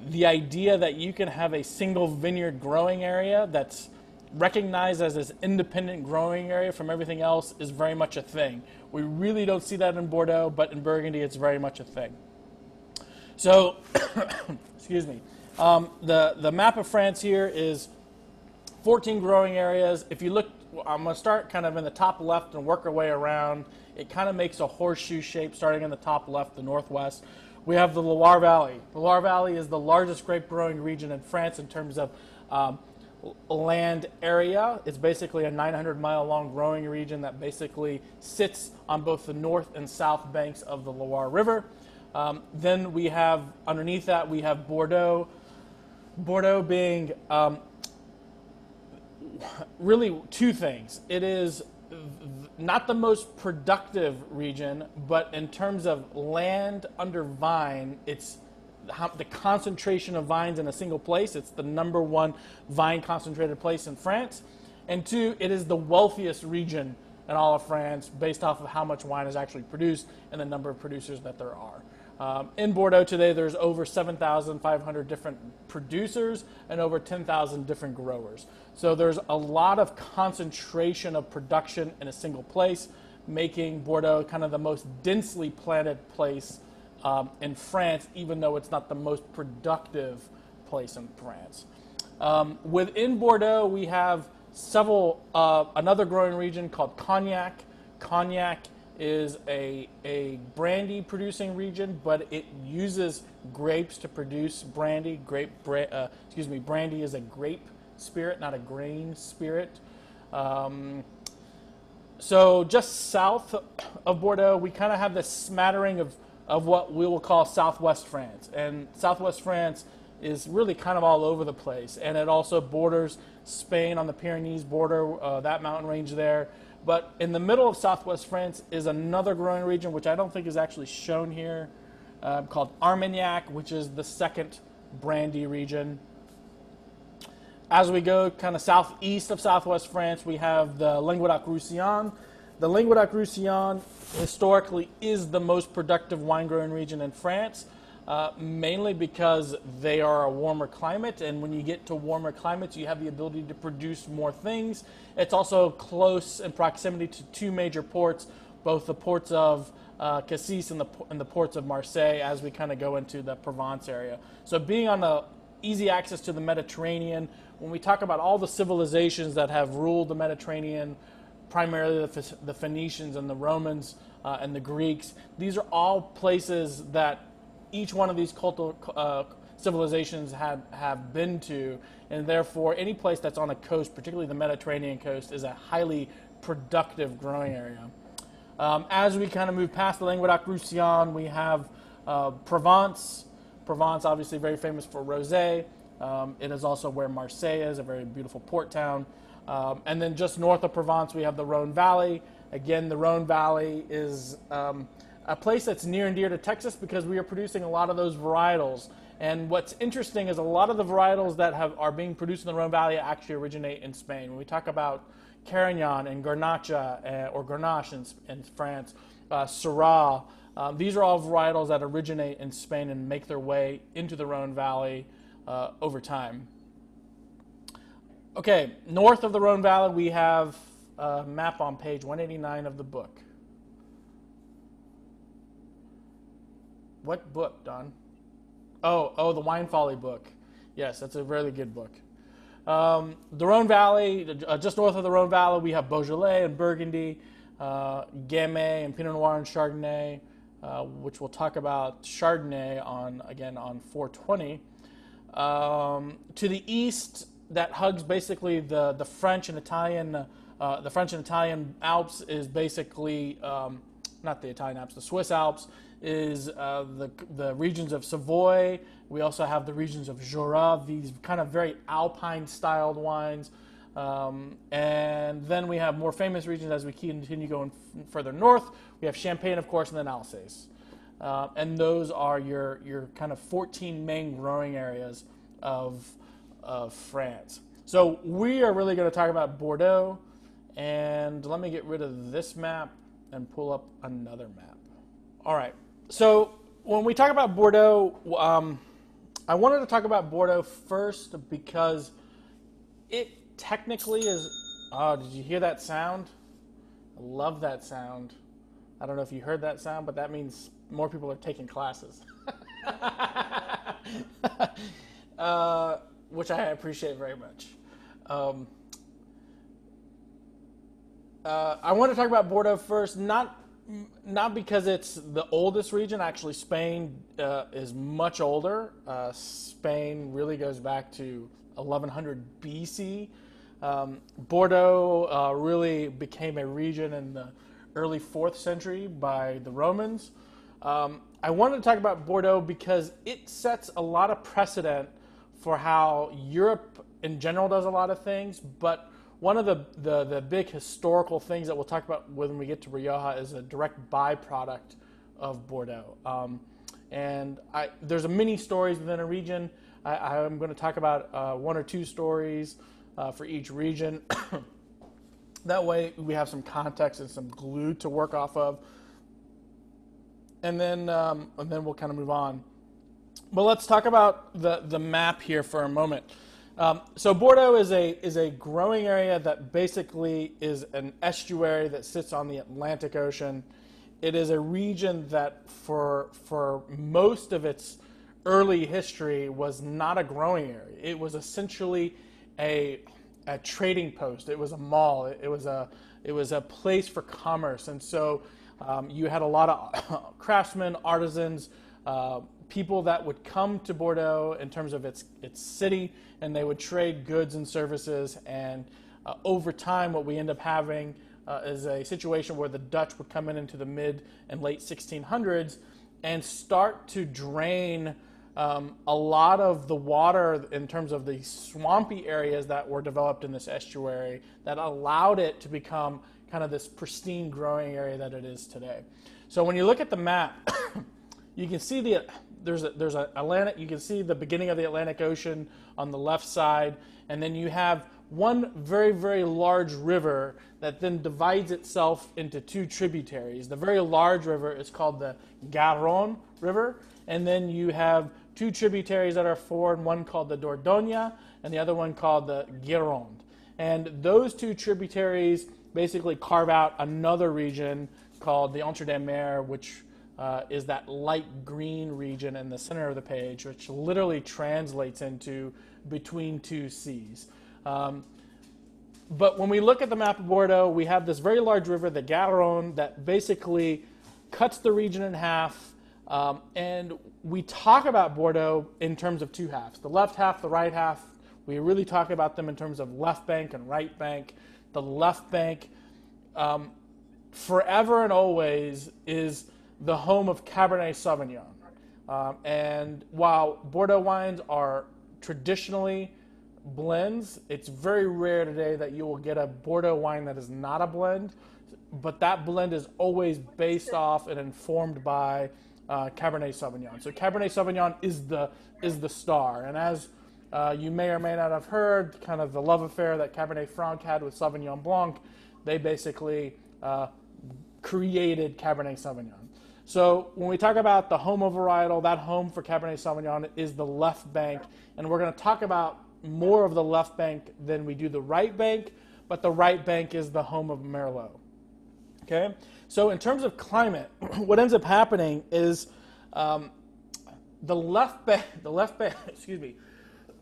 [SPEAKER 1] the idea that you can have a single vineyard growing area that's recognized as this independent growing area from everything else is very much a thing. We really don't see that in Bordeaux, but in Burgundy, it's very much a thing. So, excuse me. Um, the, the map of France here is 14 growing areas. If you look, I'm going to start kind of in the top left and work our way around. It kind of makes a horseshoe shape starting in the top left, the northwest. We have the Loire Valley. The Loire Valley is the largest grape growing region in France in terms of um, land area. It's basically a 900 mile long growing region that basically sits on both the north and south banks of the Loire River. Um, then we have underneath that we have Bordeaux, Bordeaux being um, really two things. It is not the most productive region, but in terms of land under vine, it's the concentration of vines in a single place. It's the number one vine concentrated place in France. And two, it is the wealthiest region in all of France based off of how much wine is actually produced and the number of producers that there are. Um, in Bordeaux today, there's over 7,500 different producers and over 10,000 different growers. So there's a lot of concentration of production in a single place, making Bordeaux kind of the most densely planted place um, in France, even though it's not the most productive place in France. Um, within Bordeaux, we have several, uh, another growing region called Cognac. Cognac is a, a brandy producing region, but it uses grapes to produce brandy. Grape, uh, excuse me, brandy is a grape spirit, not a grain spirit. Um, so just south of Bordeaux, we kind of have this smattering of, of what we will call southwest France. And southwest France is really kind of all over the place. And it also borders Spain on the Pyrenees border, uh, that mountain range there. But in the middle of southwest France is another growing region, which I don't think is actually shown here, uh, called Armagnac, which is the second brandy region. As we go kind of southeast of southwest France, we have the Languedoc-Roussillon. The Languedoc-Roussillon historically is the most productive wine growing region in France uh, mainly because they are a warmer climate, and when you get to warmer climates, you have the ability to produce more things. It's also close in proximity to two major ports, both the ports of uh, Cassis and the, and the ports of Marseille as we kind of go into the Provence area. So being on the easy access to the Mediterranean, when we talk about all the civilizations that have ruled the Mediterranean, primarily the, the Phoenicians and the Romans uh, and the Greeks, these are all places that each one of these cultural uh, civilizations have, have been to, and therefore any place that's on a coast, particularly the Mediterranean coast, is a highly productive growing area. Um, as we kind of move past the Languedoc-Roussillon, we have uh, Provence. Provence, obviously very famous for rosé. Um, it is also where Marseille is, a very beautiful port town. Um, and then just north of Provence, we have the Rhone Valley. Again, the Rhone Valley is um, a place that's near and dear to Texas because we are producing a lot of those varietals. And what's interesting is a lot of the varietals that have, are being produced in the Rhone Valley actually originate in Spain. When we talk about Carignan and Garnacha uh, or Grenache in, in France, uh, Syrah, um, these are all varietals that originate in Spain and make their way into the Rhone Valley uh, over time. Okay, north of the Rhone Valley, we have a map on page 189 of the book. What book, Don? Oh, oh, the Wine Folly book. Yes, that's a really good book. Um, the Rhone Valley, uh, just north of the Rhone Valley, we have Beaujolais and Burgundy, uh, Gamay and Pinot Noir and Chardonnay, uh, which we'll talk about Chardonnay on again on 420. Um, to the east, that hugs basically the, the French and Italian, uh, the French and Italian Alps is basically um, not the Italian Alps, the Swiss Alps is uh, the, the regions of Savoy. We also have the regions of Jura, these kind of very alpine styled wines. Um, and then we have more famous regions as we continue going further north. We have Champagne, of course, and then Alsace. Uh, and those are your, your kind of 14 main growing areas of, of France. So we are really going to talk about Bordeaux. And let me get rid of this map and pull up another map. All right. So when we talk about Bordeaux, um, I wanted to talk about Bordeaux first because it technically is. Oh, did you hear that sound? I love that sound. I don't know if you heard that sound, but that means more people are taking classes, uh, which I appreciate very much. Um, uh, I want to talk about Bordeaux first, not not because it's the oldest region. Actually, Spain uh, is much older. Uh, Spain really goes back to 1100 BC. Um, Bordeaux uh, really became a region in the early fourth century by the Romans. Um, I wanted to talk about Bordeaux because it sets a lot of precedent for how Europe in general does a lot of things, but one of the, the, the, big historical things that we'll talk about when we get to Rioja is a direct byproduct of Bordeaux. Um, and I, there's a many stories within a region. I, am going to talk about uh, one or two stories uh, for each region. that way we have some context and some glue to work off of. And then, um, and then we'll kind of move on. But let's talk about the, the map here for a moment. Um, so Bordeaux is a is a growing area that basically is an estuary that sits on the Atlantic Ocean. It is a region that for for most of its early history was not a growing area. It was essentially a a trading post. It was a mall. It, it was a it was a place for commerce, and so um, you had a lot of craftsmen, artisans, uh, people that would come to Bordeaux in terms of its its city and they would trade goods and services. And uh, over time, what we end up having uh, is a situation where the Dutch would come in into the mid and late 1600s and start to drain um, a lot of the water in terms of the swampy areas that were developed in this estuary that allowed it to become kind of this pristine growing area that it is today. So when you look at the map, you can see the there's a, there's a Atlantic. You can see the beginning of the Atlantic Ocean on the left side, and then you have one very very large river that then divides itself into two tributaries. The very large river is called the Garonne River, and then you have two tributaries that are formed. one called the Dordogne and the other one called the Gironde. And those two tributaries basically carve out another region called the Entre-deux-Mers, which uh, is that light green region in the center of the page, which literally translates into between two seas. Um, but when we look at the map of Bordeaux, we have this very large river, the Garonne, that basically cuts the region in half. Um, and we talk about Bordeaux in terms of two halves the left half, the right half. We really talk about them in terms of left bank and right bank. The left bank, um, forever and always, is the home of Cabernet Sauvignon. Um, and while Bordeaux wines are traditionally blends, it's very rare today that you will get a Bordeaux wine that is not a blend, but that blend is always based off and informed by uh, Cabernet Sauvignon. So Cabernet Sauvignon is the is the star, and as uh, you may or may not have heard, kind of the love affair that Cabernet Franc had with Sauvignon Blanc, they basically uh, created Cabernet Sauvignon. So when we talk about the home of varietal, that home for Cabernet Sauvignon is the left bank, and we're going to talk about more of the left bank than we do the right bank, but the right bank is the home of Merlot. Okay, so in terms of climate, what ends up happening is um, the left bank, the left bank, excuse me,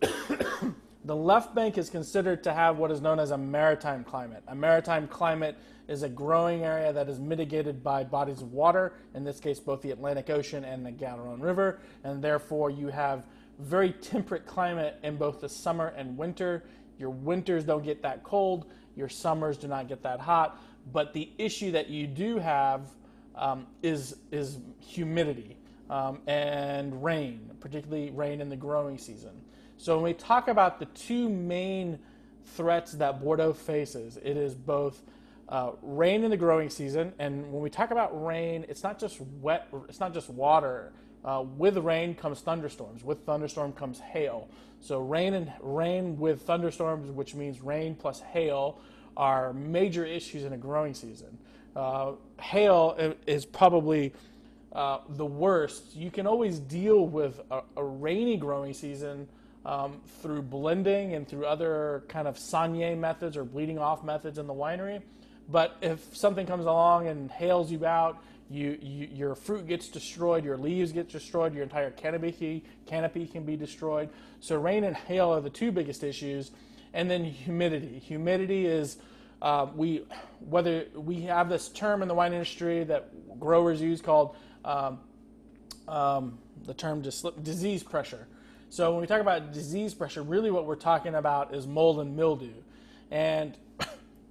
[SPEAKER 1] the left bank is considered to have what is known as a maritime climate. A maritime climate is a growing area that is mitigated by bodies of water, in this case, both the Atlantic Ocean and the Garonne River, and therefore you have very temperate climate in both the summer and winter. Your winters don't get that cold, your summers do not get that hot, but the issue that you do have um, is, is humidity um, and rain, particularly rain in the growing season. So when we talk about the two main threats that Bordeaux faces, it is both uh, rain in the growing season, and when we talk about rain, it's not just wet, it's not just water. Uh, with rain comes thunderstorms. With thunderstorm comes hail. So rain and rain with thunderstorms, which means rain plus hail, are major issues in a growing season. Uh, hail is probably uh, the worst. You can always deal with a, a rainy growing season um, through blending and through other kind of saignée methods or bleeding off methods in the winery. But if something comes along and hails you out, you, you, your fruit gets destroyed, your leaves get destroyed, your entire canopy, canopy can be destroyed. So rain and hail are the two biggest issues. And then humidity. Humidity is uh, we whether we have this term in the wine industry that growers use called um, um, the term disease pressure. So when we talk about disease pressure, really what we're talking about is mold and mildew, and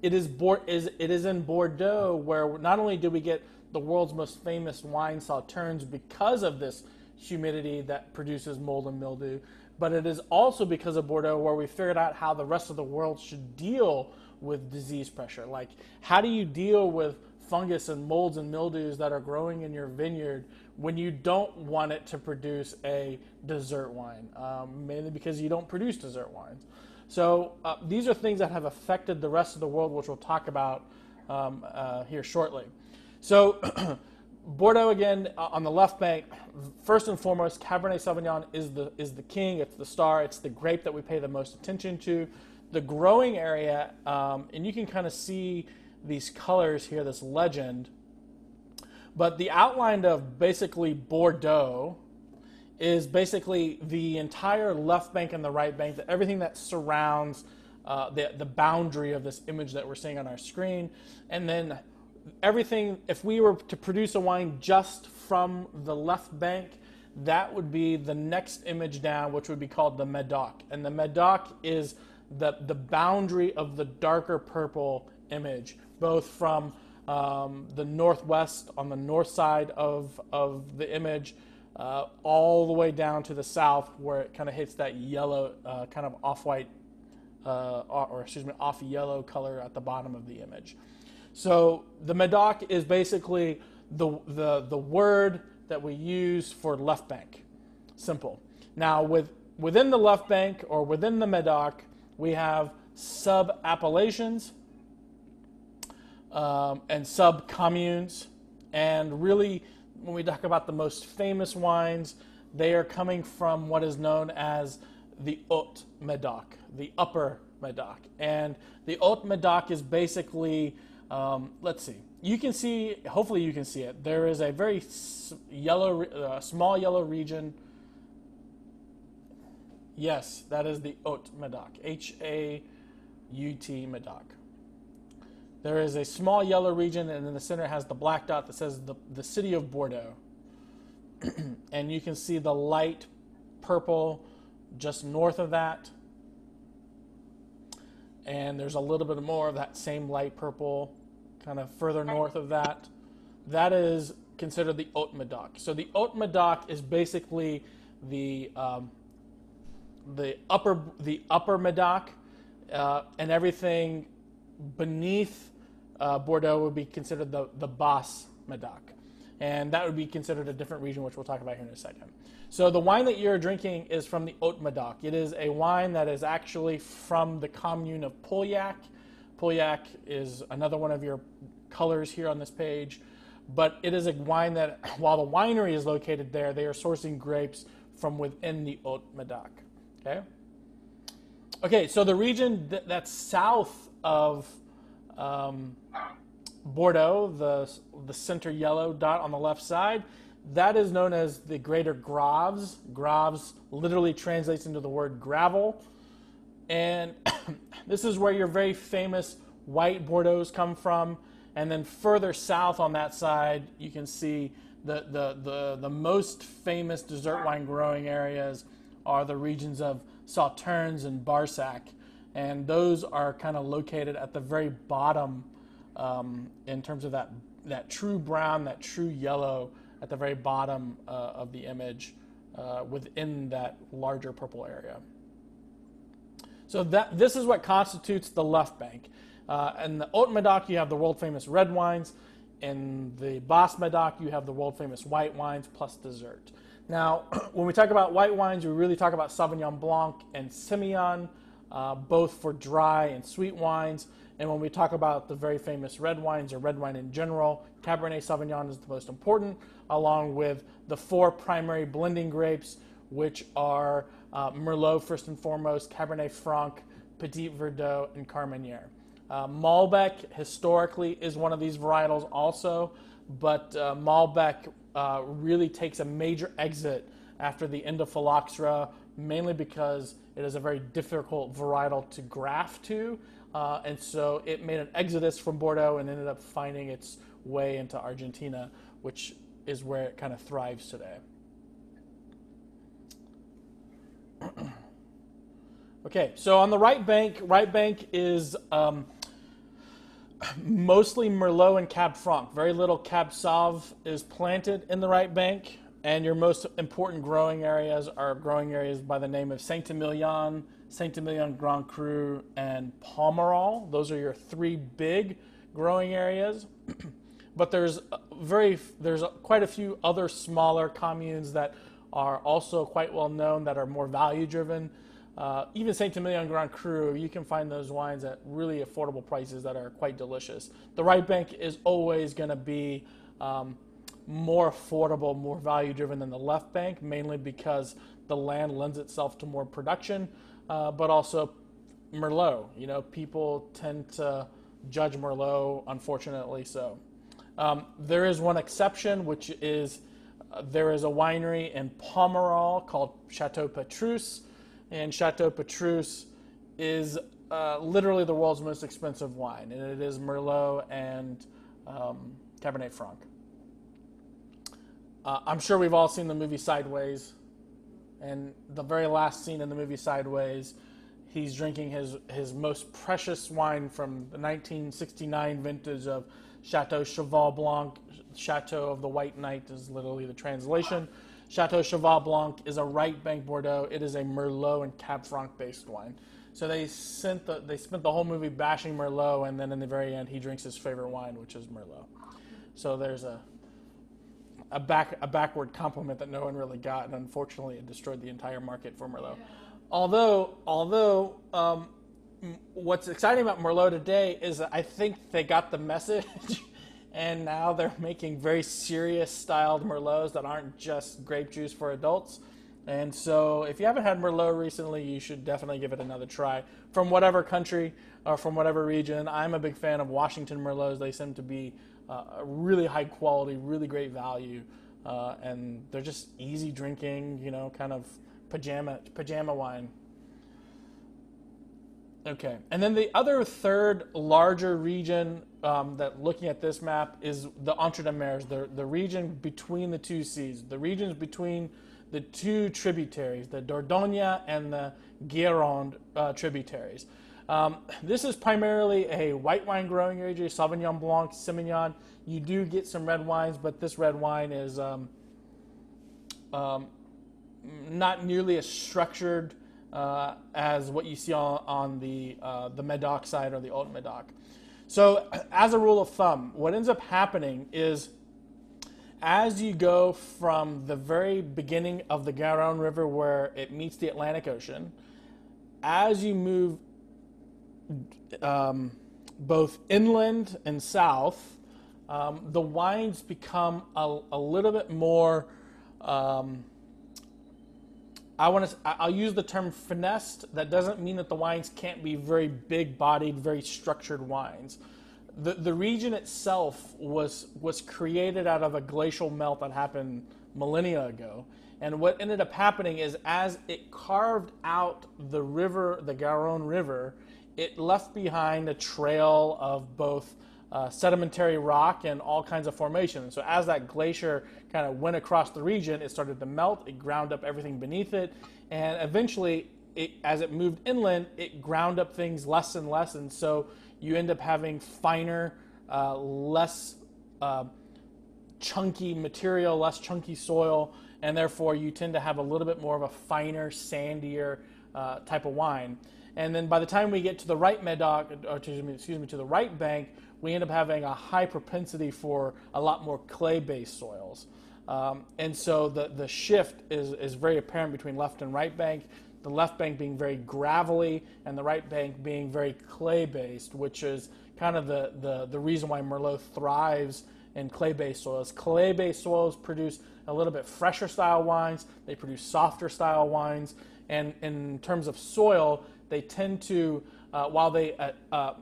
[SPEAKER 1] it is, is it is in Bordeaux where not only do we get the world's most famous wine sauternes because of this humidity that produces mold and mildew, but it is also because of Bordeaux where we figured out how the rest of the world should deal with disease pressure. Like, how do you deal with fungus and molds and mildews that are growing in your vineyard when you don't want it to produce a dessert wine, um, mainly because you don't produce dessert wines. So uh, these are things that have affected the rest of the world, which we'll talk about um, uh, here shortly. So Bordeaux again uh, on the left bank. First and foremost, Cabernet Sauvignon is the is the king. It's the star. It's the grape that we pay the most attention to. The growing area, um, and you can kind of see these colors here, this legend. But the outline of basically Bordeaux is basically the entire left bank and the right bank, everything that surrounds uh, the, the boundary of this image that we're seeing on our screen. And then everything, if we were to produce a wine just from the left bank, that would be the next image down, which would be called the Medoc. And the Medoc is the, the boundary of the darker purple image both from um, the northwest on the north side of, of the image uh, all the way down to the south where it kind of hits that yellow, uh, kind of off-white, uh, or excuse me, off-yellow color at the bottom of the image. So the Medoc is basically the, the, the word that we use for left bank. Simple. Now with, within the left bank or within the Medoc, we have sub-appellations um, and sub communes. And really, when we talk about the most famous wines, they are coming from what is known as the Haute Medoc, the upper Medoc. And the Haute Medoc is basically, um, let's see, you can see, hopefully you can see it. There is a very yellow, uh, small yellow region. Yes, that is the Haute Medoc, H A U T Medoc. There is a small yellow region, and in the center has the black dot that says the, the city of Bordeaux. and you can see the light purple just north of that. And there's a little bit more of that same light purple kind of further north of that. That is considered the Haute Medoc. So the Haute Medoc is basically the um, the upper the upper Medoc, uh, and everything beneath uh, Bordeaux would be considered the, the Basse Medoc. and that would be considered a different region, which we'll talk about here in a second. So the wine that you're drinking is from the Haute Medoc. It is a wine that is actually from the commune of Pauillac. Pauillac is another one of your colors here on this page, but it is a wine that, while the winery is located there, they are sourcing grapes from within the Haute Medoc. Okay. Okay, so the region th- that's south of um, Bordeaux, the the center yellow dot on the left side, that is known as the Greater Graves. Graves literally translates into the word gravel. And this is where your very famous white Bordeaux's come from. And then further south on that side, you can see the, the, the, the most famous dessert wine growing areas are the regions of Sauternes and Barsac. And those are kind of located at the very bottom um, in terms of that, that true brown, that true yellow at the very bottom uh, of the image uh, within that larger purple area. So that this is what constitutes the left bank. Uh, in the Medoc, you have the world famous red wines. In the Basse Medoc, you have the world famous white wines plus dessert. Now, when we talk about white wines, we really talk about Sauvignon Blanc and Semillon, uh, both for dry and sweet wines. And when we talk about the very famous red wines or red wine in general, Cabernet Sauvignon is the most important, along with the four primary blending grapes, which are uh, Merlot first and foremost, Cabernet Franc, Petit Verdot, and Carmenere. Uh, Malbec historically is one of these varietals also, but uh, Malbec uh, really takes a major exit after the end of phylloxera, mainly because it is a very difficult varietal to graft to. Uh, and so it made an exodus from Bordeaux and ended up finding its way into Argentina, which is where it kind of thrives today. okay, so on the right bank, right bank is um, mostly Merlot and Cab Franc. Very little Cab Sauv is planted in the right bank, and your most important growing areas are growing areas by the name of Saint Emilion, Saint Emilion Grand Cru, and Pomerol. Those are your three big growing areas. but there's very there's quite a few other smaller communes that are also quite well known that are more value driven. Uh, even Saint Emilion Grand Cru, you can find those wines at really affordable prices that are quite delicious. The right bank is always going to be um, more affordable, more value driven than the left bank, mainly because the land lends itself to more production, uh, but also Merlot. You know, people tend to judge Merlot, unfortunately so. Um, there is one exception, which is uh, there is a winery in Pomerol called Chateau Petrus, and Chateau Petrus is uh, literally the world's most expensive wine, and it is Merlot and um, Cabernet Franc. Uh, I'm sure we've all seen the movie Sideways, and the very last scene in the movie Sideways, he's drinking his his most precious wine from the 1969 vintage of Chateau Cheval Blanc, Chateau of the White Knight is literally the translation. Chateau Cheval Blanc is a right bank Bordeaux. It is a Merlot and Cab Franc based wine. So they sent the, they spent the whole movie bashing Merlot, and then in the very end, he drinks his favorite wine, which is Merlot. So there's a a back a backward compliment that no one really got, and unfortunately, it destroyed the entire market for Merlot. Although although um, what's exciting about Merlot today is I think they got the message, and now they're making very serious styled Merlots that aren't just grape juice for adults. And so, if you haven't had Merlot recently, you should definitely give it another try. From whatever country or from whatever region, I'm a big fan of Washington Merlots. They seem to be uh, really high quality, really great value, uh, and they're just easy drinking. You know, kind of pajama pajama wine. Okay, and then the other third larger region um, that looking at this map is the Entre-deux-Mers, the, the region between the two seas, the regions between the two tributaries, the Dordogne and the Gironde uh, tributaries. Um, this is primarily a white wine growing area, Sauvignon Blanc, Semillon. You do get some red wines, but this red wine is um, um, not nearly as structured uh, as what you see on, on the, uh, the Medoc side or the Haute Medoc. So, as a rule of thumb, what ends up happening is as you go from the very beginning of the Garonne River where it meets the Atlantic Ocean, as you move um, both inland and south, um, the wines become a, a, little bit more. Um, I want to. I'll use the term finessed. That doesn't mean that the wines can't be very big-bodied, very structured wines. The the region itself was was created out of a glacial melt that happened millennia ago. And what ended up happening is as it carved out the river, the Garonne River, it left behind a trail of both uh, sedimentary rock and all kinds of formations. so as that glacier kind of went across the region, it started to melt, it ground up everything beneath it, and eventually, it, as it moved inland, it ground up things less and less, and so you end up having finer, uh, less uh, chunky material, less chunky soil, and therefore you tend to have a little bit more of a finer, sandier uh, type of wine. And then by the time we get to the right Medoc, or excuse me, to the right bank, we end up having a high propensity for a lot more clay-based soils. Um, and so the, the shift is, is very apparent between left and right bank. The left bank being very gravelly and the right bank being very clay-based, which is kind of the, the, the reason why Merlot thrives in clay-based soils. Clay-based soils produce a little bit fresher style wines. They produce softer style wines. And in terms of soil, they tend to, uh, while they uh, uh,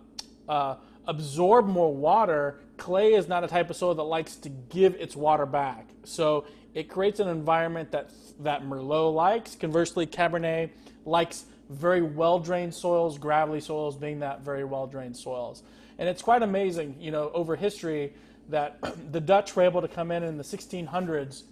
[SPEAKER 1] uh, absorb more water, clay is not a type of soil that likes to give its water back. So it creates an environment that that Merlot likes. Conversely, Cabernet likes very well drained soils, gravelly soils being that very well drained soils. And it's quite amazing, you know, over history that the Dutch were able to come in in the 1600s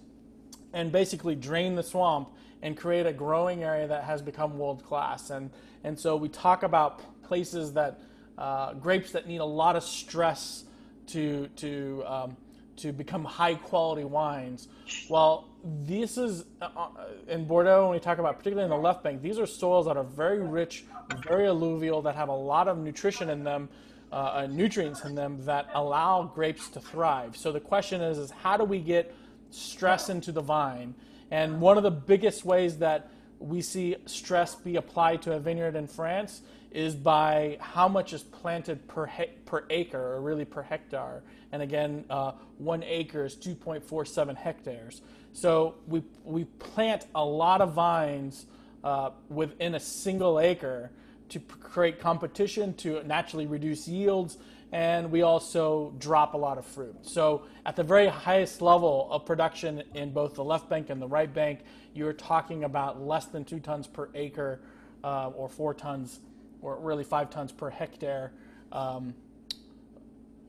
[SPEAKER 1] and basically drain the swamp and create a growing area that has become world class. And and so we talk about places that uh, grapes that need a lot of stress to to um, to become high quality wines. Well, this is uh, uh, in Bordeaux when we talk about particularly in the left bank. These are soils that are very rich, very alluvial, that have a lot of nutrition in them. Uh, uh nutrients in them that allow grapes to thrive. So the question is, is how do we get stress into the vine? And one of the biggest ways that we see stress be applied to a vineyard in France is by how much is planted per, he- per acre, or really per hectare. And again, uh, one acre is 2.47 hectares. So we, we plant a lot of vines uh, within a single acre to create competition, to naturally reduce yields, and we also drop a lot of fruit. So at the very highest level of production in both the left bank and the right bank, you're talking about less than two tons per acre uh, or four tons or really five tons per hectare um,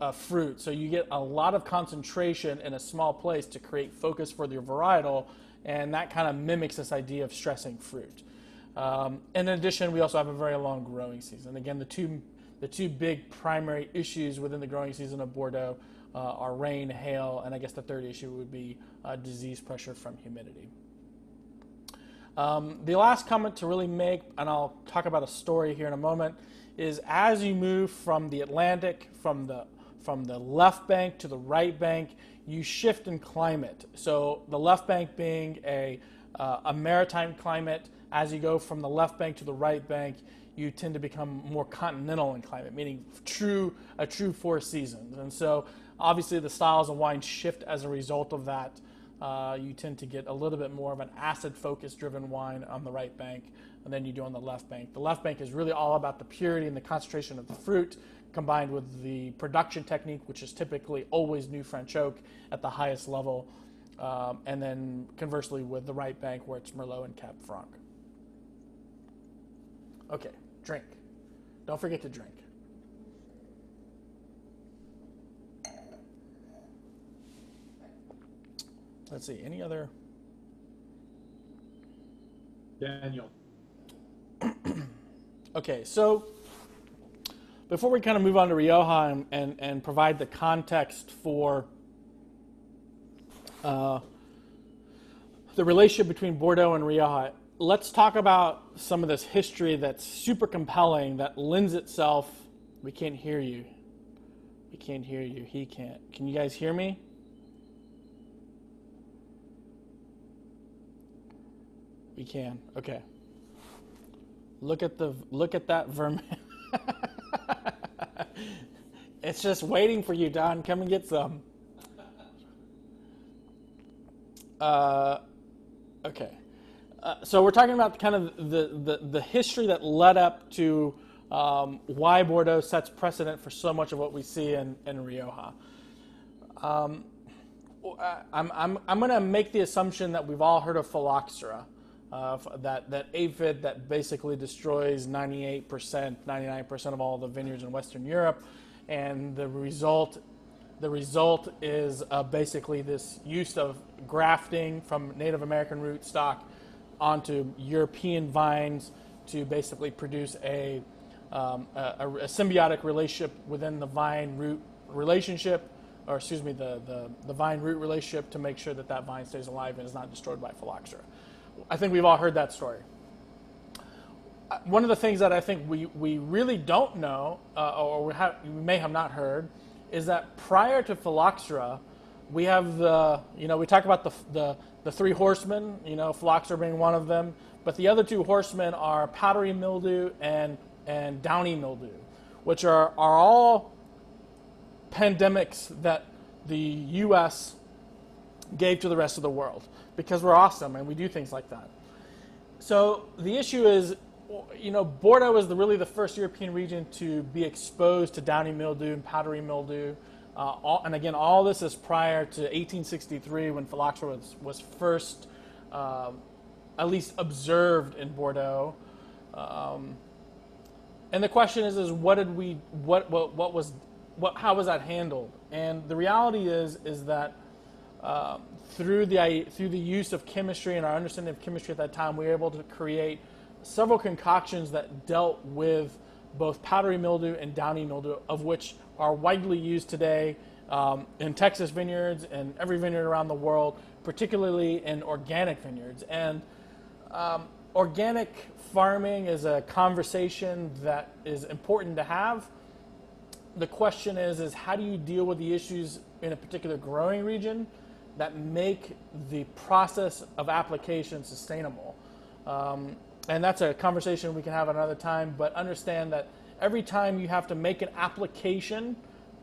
[SPEAKER 1] of fruit. So you get a lot of concentration in a small place to create focus for your varietal, and that kind of mimics this idea of stressing fruit. Um, in addition, we also have a very long growing season. Again, the two the two big primary issues within the growing season of Bordeaux uh, are rain, hail, and I guess the third issue would be uh, disease pressure from humidity. Um, the last comment to really make, and I'll talk about a story here in a moment, is as you move from the Atlantic, from the from the left bank to the right bank, you shift in climate. So the left bank being a uh, a maritime climate, as you go from the left bank to the right bank, you tend to become more continental in climate, meaning true a true four seasons. And so obviously the styles of wine shift as a result of that uh, you tend to get a little bit more of an acid focus driven wine on the right bank than you do on the left bank. The left bank is really all about the purity and the concentration of the fruit combined with the production technique, which is typically always new French oak at the highest level. Um, and then conversely with the right bank where it's Merlot and Cab Franc. Okay, drink. Don't forget to drink. Let's see, any other?
[SPEAKER 3] Daniel.
[SPEAKER 1] okay, so before we kind of move on to Rioja and, and, and provide the context for uh, the relationship between Bordeaux and Rioja, let's talk about some of this history that's super compelling that lends itself. We can't hear you. We can't hear you. He can't. Can you guys hear me? We can. Okay. Look at the look at that vermin. it's just waiting for you, Don. Come and get some. Uh, okay. Uh, so we're talking about kind of the, the, the history that led up to um, why Bordeaux sets precedent for so much of what we see in, in Rioja. Um, I'm, I'm, I'm going to make the assumption that we've all heard of phylloxera, uh, that, that aphid that basically destroys 98%, 99% of all the vineyards in Western Europe. And the result, the result is uh, basically this use of grafting from Native American rootstock onto European vines to basically produce a, um, a, a, symbiotic relationship within the vine root relationship, or excuse me, the, the, the vine root relationship to make sure that that vine stays alive and is not destroyed by phylloxera. I think we've all heard that story. Uh, one of the things that I think we, we really don't know, uh, or we, have, we may have not heard, is that prior to phylloxera, we have the, you know, we talk about the, the, the three horsemen, you know, phylloxera being one of them, but the other two horsemen are powdery mildew and, and downy mildew, which are, are all pandemics that the U.S. gave to the rest of the world because we're awesome and we do things like that. So the issue is, you know, Bordeaux was the, really the first European region to be exposed to downy mildew and powdery mildew. Uh, all, and again, all this is prior to 1863 when phylloxera was, was first uh, at least observed in Bordeaux. Um, and the question is, is what did we, what, what, what was, what, how was that handled? And the reality is, is that um, through the through the use of chemistry and our understanding of chemistry at that time, we were able to create several concoctions that dealt with both powdery mildew and downy mildew, of which are widely used today um, in Texas vineyards and every vineyard around the world, particularly in organic vineyards. And um, organic farming is a conversation that is important to have. The question is, is how do you deal with the issues in a particular growing region? that make the process of application sustainable. Um, and that's a conversation we can have another time, but understand that every time you have to make an application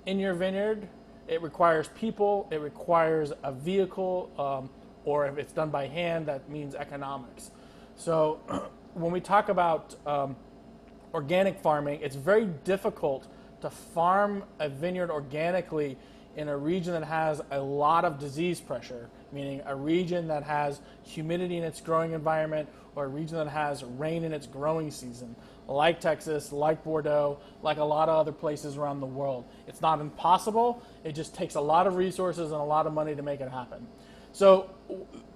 [SPEAKER 1] in your vineyard, it requires people, it requires a vehicle, um, or if it's done by hand, that means economics. So when we talk about um, organic farming, it's very difficult to farm a vineyard organically in a region that has a lot of disease pressure, meaning a region that has humidity in its growing environment or a region that has rain in its growing season, like Texas, like Bordeaux, like a lot of other places around the world. It's not impossible, it just takes a lot of resources and a lot of money to make it happen. So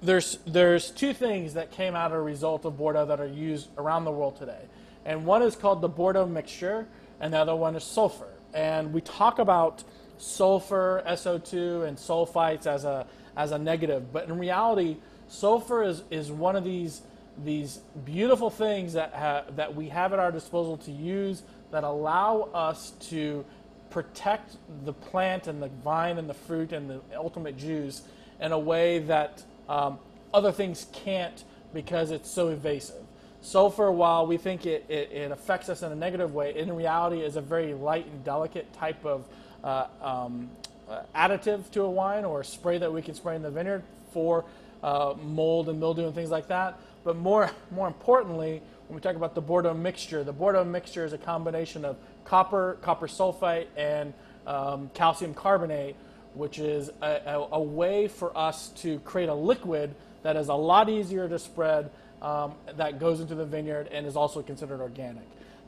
[SPEAKER 1] there's, there's two things that came out of a result of Bordeaux that are used around the world today. And one is called the Bordeaux mixture, and the other one is sulfur. And we talk about sulfur, SO2, and sulfites as a, as a negative. But in reality, sulfur is, is one of these, these beautiful things that, ha- that we have at our disposal to use that allow us to protect the plant and the vine and the fruit and the ultimate juice in a way that um, other things can't because it's so evasive. Sulfur, while we think it, it, it, affects us in a negative way, in reality is a very light and delicate type of uh, um, uh, additive to a wine or a spray that we can spray in the vineyard for uh, mold and mildew and things like that. But more, more importantly, when we talk about the Bordeaux mixture, the Bordeaux mixture is a combination of copper, copper sulfite, and um, calcium carbonate, which is a, a, a, way for us to create a liquid that is a lot easier to spread, um, that goes into the vineyard, and is also considered organic.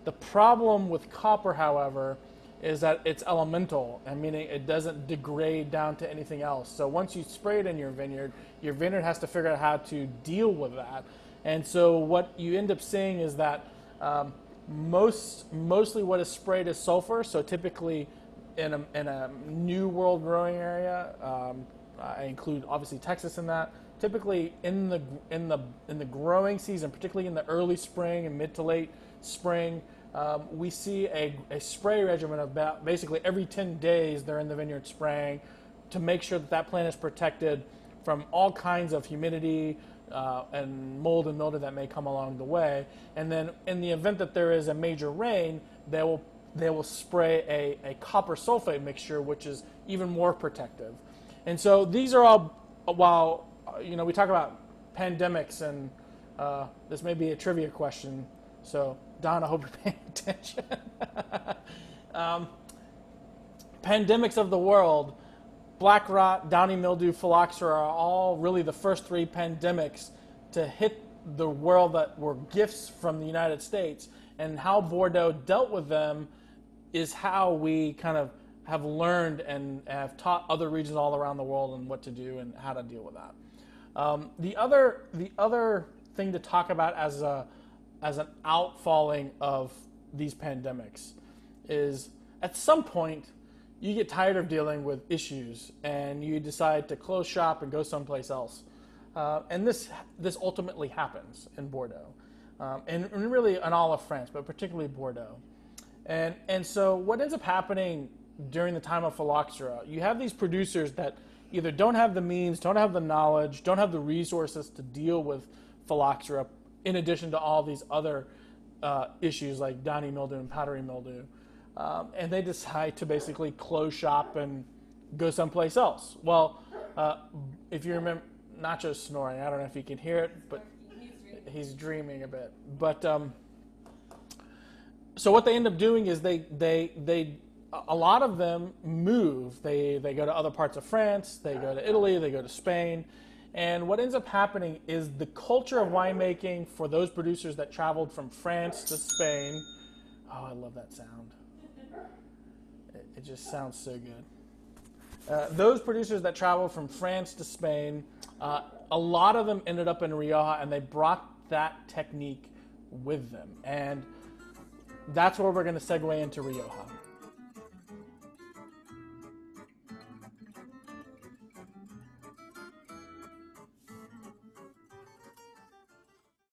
[SPEAKER 1] The problem with copper, however, is that it's elemental, and meaning it doesn't degrade down to anything else. So once you spray it in your vineyard, your vineyard has to figure out how to deal with that. And so what you end up seeing is that um, most mostly what is sprayed is sulfur. So typically in a, in a new world growing area, um, I include obviously Texas in that. Typically in the in the in the growing season, particularly in the early spring and mid to late spring, um, we see a, a spray regimen of about basically every 10 days they're in the vineyard spraying to make sure that that plant is protected from all kinds of humidity, uh, and mold and mildew that may come along the way. And then, in the event that there is a major rain, they will they will spray a, a copper sulfate mixture, which is even more protective. And so these are all while you know we talk about pandemics, and uh, this may be a trivia question. So Don, I hope you're paying attention. um, pandemics of the world black rot, downy mildew, phylloxera are all really the first three pandemics to hit the world that were gifts from the United States. And how Bordeaux dealt with them is how we kind of have learned and have taught other regions all around the world and what to do and how to deal with that. Um, the other the other thing to talk about as a as an outfalling of these pandemics is at some point you get tired of dealing with issues and you decide to close shop and go someplace else. Uh, and this, this ultimately happens in Bordeaux, um, and, and, really in all of France, but particularly Bordeaux. And, and so, what ends up happening during the time of phylloxera, you have these producers that either don't have the means, don't have the knowledge, don't have the resources to deal with phylloxera, in addition to all these other uh, issues like downy mildew and powdery mildew um, and they decide to basically close shop and go someplace else. Well, uh, if you remember, Nacho's snoring. I don't know if you can hear it, but he's dreaming a bit. But um, so what they end up doing is they they they a lot of them move. They they go to other parts of France. They go to Italy. They go to Spain. And what ends up happening is the culture of winemaking for those producers that traveled from France to Spain. Oh, I love that sound. It just sounds so good. Uh, those producers that traveled from France to Spain, uh, a lot of them ended up in Rioja and they brought that technique with them. And that's where we're going to segue into Rioja.